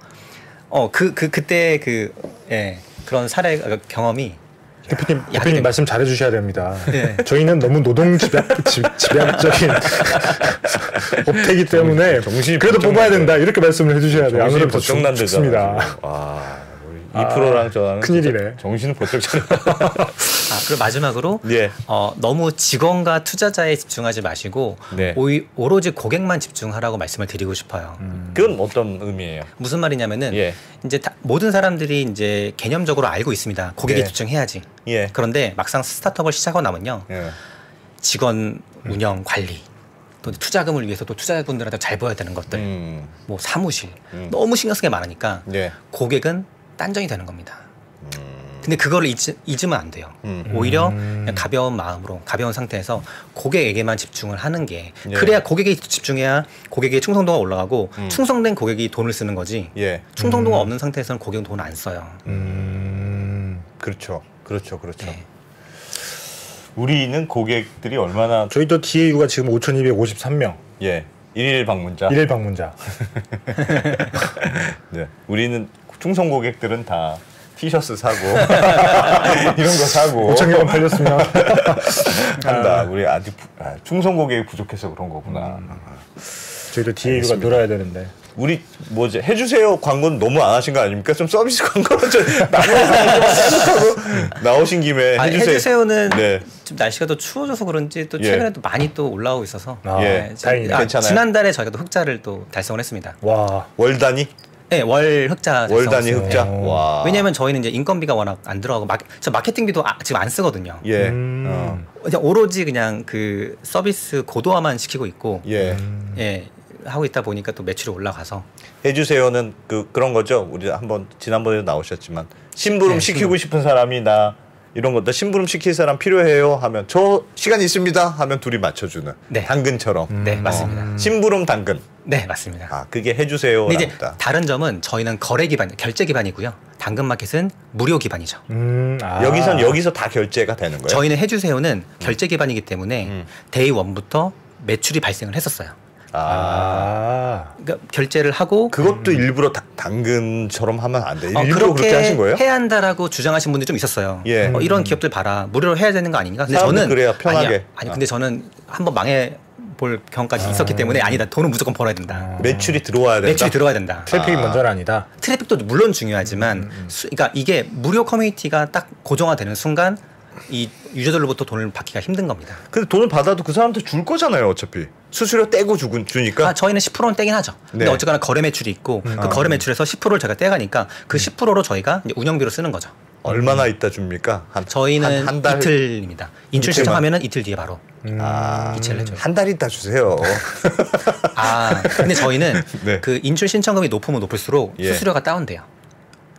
어그그 그, 때 그 예, 그런 사례 그 경험이 대표님, 약이 대표님 된- 말씀 잘해 주셔야 됩니다. 네. 저희는 너무 노동 집약, 집, 집약적인 <laughs> 업태이기 때문에 정신이 그래도 뽑아야. 된다 이렇게 말씀을 해주셔야 돼요. 안 그러면 죽습니다. 우리 아, 2%랑 저는 큰일이네. 정신을 번쩍 차려. <laughs> 아, 그리고 마지막으로 예. 어, 너무 직원과 투자자에 집중하지 마시고 네. 오이, 오로지 고객만 집중하라고 말씀을 드리고 싶어요. 그건 어떤 의미예요? 무슨 말이냐면은 예. 이제 다- 모든 사람들이 이제 개념적으로 알고 있습니다. 고객에 예. 집중해야지. 예. 그런데 막상 스타트업을 시작하고 나면요. 예. 직원 운영 관리 또 투자금을 위해서 또 투자자분들한테 잘 보여야 되는 것들 음. 뭐 사무실 음. 너무 신경 쓰게 많으니까 예. 고객은 딴정이 되는 겁니다. 음. 근데 그거를 잊, 잊으 면 안 돼요. 음. 오히려 음. 그냥 가벼운 마음으로 가벼운 상태에서 고객에게만 집중을 하는 게 예. 그래야 고객에 집중해야 고객의 충성도가 올라가고 음. 충성된 고객이 돈을 쓰는 거지 예. 충성도가 음. 없는 상태에서는 고객은 돈을 안 써요. 음, 그렇죠. 그렇죠. 그렇죠. 네. 우리는 고객들이 얼마나 저희도 DAU가 지금 5,253명, 예 일일 방문자. 일일 방문자. <laughs> 네. 우리는 충성 고객들은 다 티셔츠 사고 <laughs> 이런 거 사고 5천 개만 팔렸으면 한다. 우리 아직 부- 아, 충성 고객이 부족해서 그런 거구나. 저희도 DAU가 늘어야 되는데. 우리 뭐지 해주세요 광고는 너무 안 하신 거 아닙니까? 좀 서비스 광고는 좀 <laughs> 나눠서 <laughs> 나오신 김에 아, 해주세요. 해주세요는 네. 좀 날씨가 더 추워져서 그런지 또 예. 최근에 또 많이 또 올라오고 있어서 아, 예, 지금- 다행이네요. 괜찮아요? 지난달에 저희가 또 흑자를 또 달성을 했습니다. 와, 월 단위, 네, 월 흑자 월 단위. 흑자. 네. 와. 왜냐하면 저희는 이제 인건비가 워낙 안 들어가고 마, 저 마케팅비도 아- 지금 안 쓰거든요. 예. 음. 어. 그냥 오로지 그냥 그 서비스 고도화만 시키고 있고 예. 음. 예 하고 있다 보니까 또 매출이 올라가서 해주세요는 그 그런 거죠. 우리 한번 지난번에 나오셨지만 심부름 네, 시키고 싶은 사람이 나 이런 것도 심부름 시킬 사람 필요해요 하면 저 시간 있습니다 하면 둘이 맞춰주는 네. 당근처럼 네 맞습니다. 음. 심부름 당근 네 맞습니다. 아 그게 근데 이제. 다른 점은 저희는 거래 기반, 결제 기반이고요. 당근마켓은 무료 기반이죠. 음, 아. 여기선 여기서 다 결제가 되는 거예요. 저희는 해주세요는 결제 기반이기 때문에 음. day one부터 매출이 발생을 했었어요. 아, 아, 그러니까 결제를 하고 그것도 일부러 다- 당근처럼 하면 안 돼. 어, 일부러 그렇게 하신 거예요? 해야 한다라고 주장하신 분들이 좀 있었어요. 예. 어, 이런 기업들 봐라 무료로 해야 되는 거 아닌가? 근데 저는 그래야 편하게. 아니야. 아니 근데 저는 한번 망해 볼 경험까지 있었기 때문에 아니다. 돈은 무조건 벌어야 된다. 매출이 들어와야 된다. 매출이 들어가야 된다. traffic이 아. 먼저는 아니다. traffic도 물론 중요하지만 수, 그러니까 이게 무료 커뮤니티가 딱 고정화되는 순간 이 유저들로부터 돈을 받기가 힘든 겁니다. 근데 돈을 받아도 그 사람한테 줄 거잖아요, 어차피. 수수료 떼고 주군 주니까. 아, 저희는 10%는 떼긴 하죠. 근데 네. 어쨌거나 거래 매출이 있고 그 아. 거래 매출에서 10%를 제가 떼가니까 그 10%로 저희가 이제 운영비로 쓰는 거죠. 얼마나 있다 줍니까? 한 저희는 한, 한 달. 이틀입니다. 인출. 신청하면은 이틀 뒤에 바로 음. 아, 이체를 해줘요. 한 달 있다 주세요. <laughs> 아, 근데 저희는 네. 그 인출 신청금이 높으면 높을수록 예. 수수료가 다운돼요.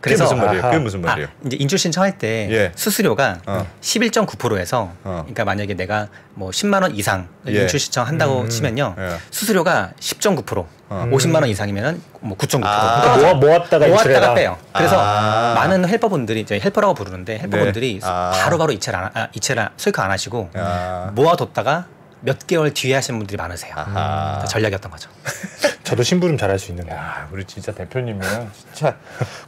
그게 그래서 무슨 말이에요? 아하. 그게 무슨 아, 말이에요? 이제 인출 신청할 때 예. 수수료가 어. 11.9%에서 어. 그러니까 만약에 내가 뭐 10만 원 이상 예. 인출 신청한다고 음. 치면요. 예. 수수료가 10.9%, 어. 50만 원 이상이면 뭐 9.9%. 아. 그러니까 모아, 모았다가 모았다가. 빼요. 그래서 아. 많은 헬퍼분들이 이제 헬퍼라고 부르는데 헬퍼분들이 네. 아. 바로바로 이체를 안, 아, 이체를 안- 수익화 안 하시고 아. 모아뒀다가 몇 개월 뒤에 하시는 분들이 많으세요. 아하. 전략이었던 거죠. <laughs> 저도 심부름 잘할 수 있는데. 야, 우리 진짜 대표님은 진짜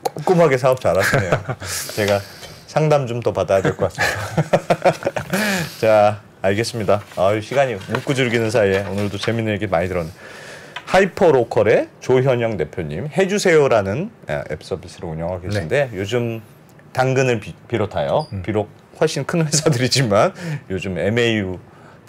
꼼꼼하게 사업 잘하시네요. <laughs> 제가 상담 좀 더 받아야 될 것 같습니다. <laughs> 자, 알겠습니다. 아유, 시간이 웃고 즐기는 사이에 오늘도 재밌는 얘기 많이 들었네. 하이퍼 로컬의 조현영 대표님 해주세요라는 예, 앱 서비스를 운영하고 계신데 요즘 당근을 비, 비롯하여 비록 훨씬 큰 회사들이지만 요즘 MAU,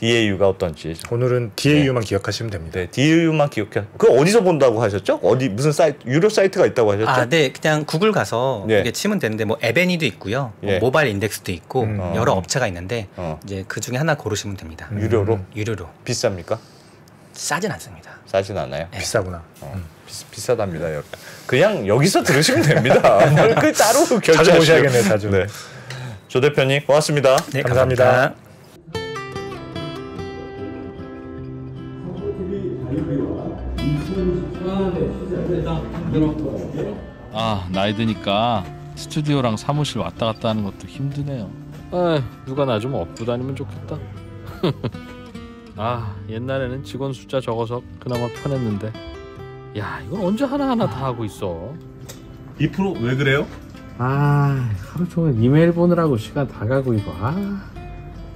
DAU가 어떤지 오늘은 DAU만 기억하시면 됩니다. 네, DAU만 기억해. 그 어디서 본다고 하셨죠? 어디 무슨 사이트 유료 사이트가 있다고 하셨죠? 아, 네, 그냥 구글 가서 예. 이게 치면 되는데 뭐 에베니도 있고요, 뭐 예. 모바일 인덱스도 있고 음. 여러 어. 업체가 있는데 어. 이제 그 중에 하나 고르시면 됩니다. 유료로 유료로 비쌉니까? 싸진 않습니다. 싸진 않아요. 비싸구나. 어, 비, 비싸답니다. 여기. 그냥 여기서 들으시면 됩니다. <laughs> 뭘그 따로 모셔야겠네요, 자주. 네. 조 대표님 고맙습니다. 네, 감사합니다. 감사합니다. 나이 드니까 스튜디오랑 사무실 왔다 갔다 하는 것도 힘드네요. 아 누가 나 좀 업고 다니면 좋겠다. <laughs> 아 옛날에는 직원 숫자 적어서 그나마 편했는데 야 이건 언제 하나 하나 다 하고 있어. 2%왜 그래요? 아 하루 종일 이메일 보느라고 시간 다 가고 이거 아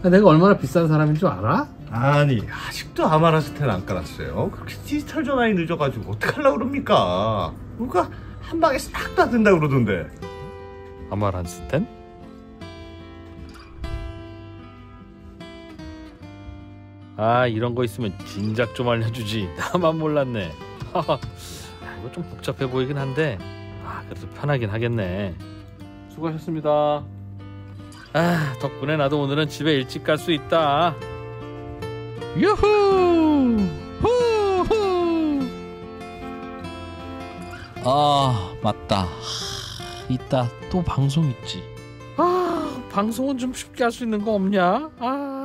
내가 얼마나 비싼 사람인 줄 알아? 아니 아직도 아마라스텐 안 깔았어요. 그렇게 디지털 전환이 늦어가지고 어떡하려고 그럽니까? 누가 한 방에 싹다 된다 그러던데. 아마란스텐? 아 이런 거 있으면 진작 좀 알려주지. <laughs> 나만 몰랐네. 하하, <laughs> 이거 좀 복잡해 보이긴 한데. 아 그래도 편하긴 하겠네. 수고하셨습니다. 아 덕분에 나도 오늘은 집에 일찍 갈 수 있다. 유후 후후 아 맞다. 하, 이따 또 방송 있지. 아 방송은 좀 쉽게 할 수 있는 거 없냐? 아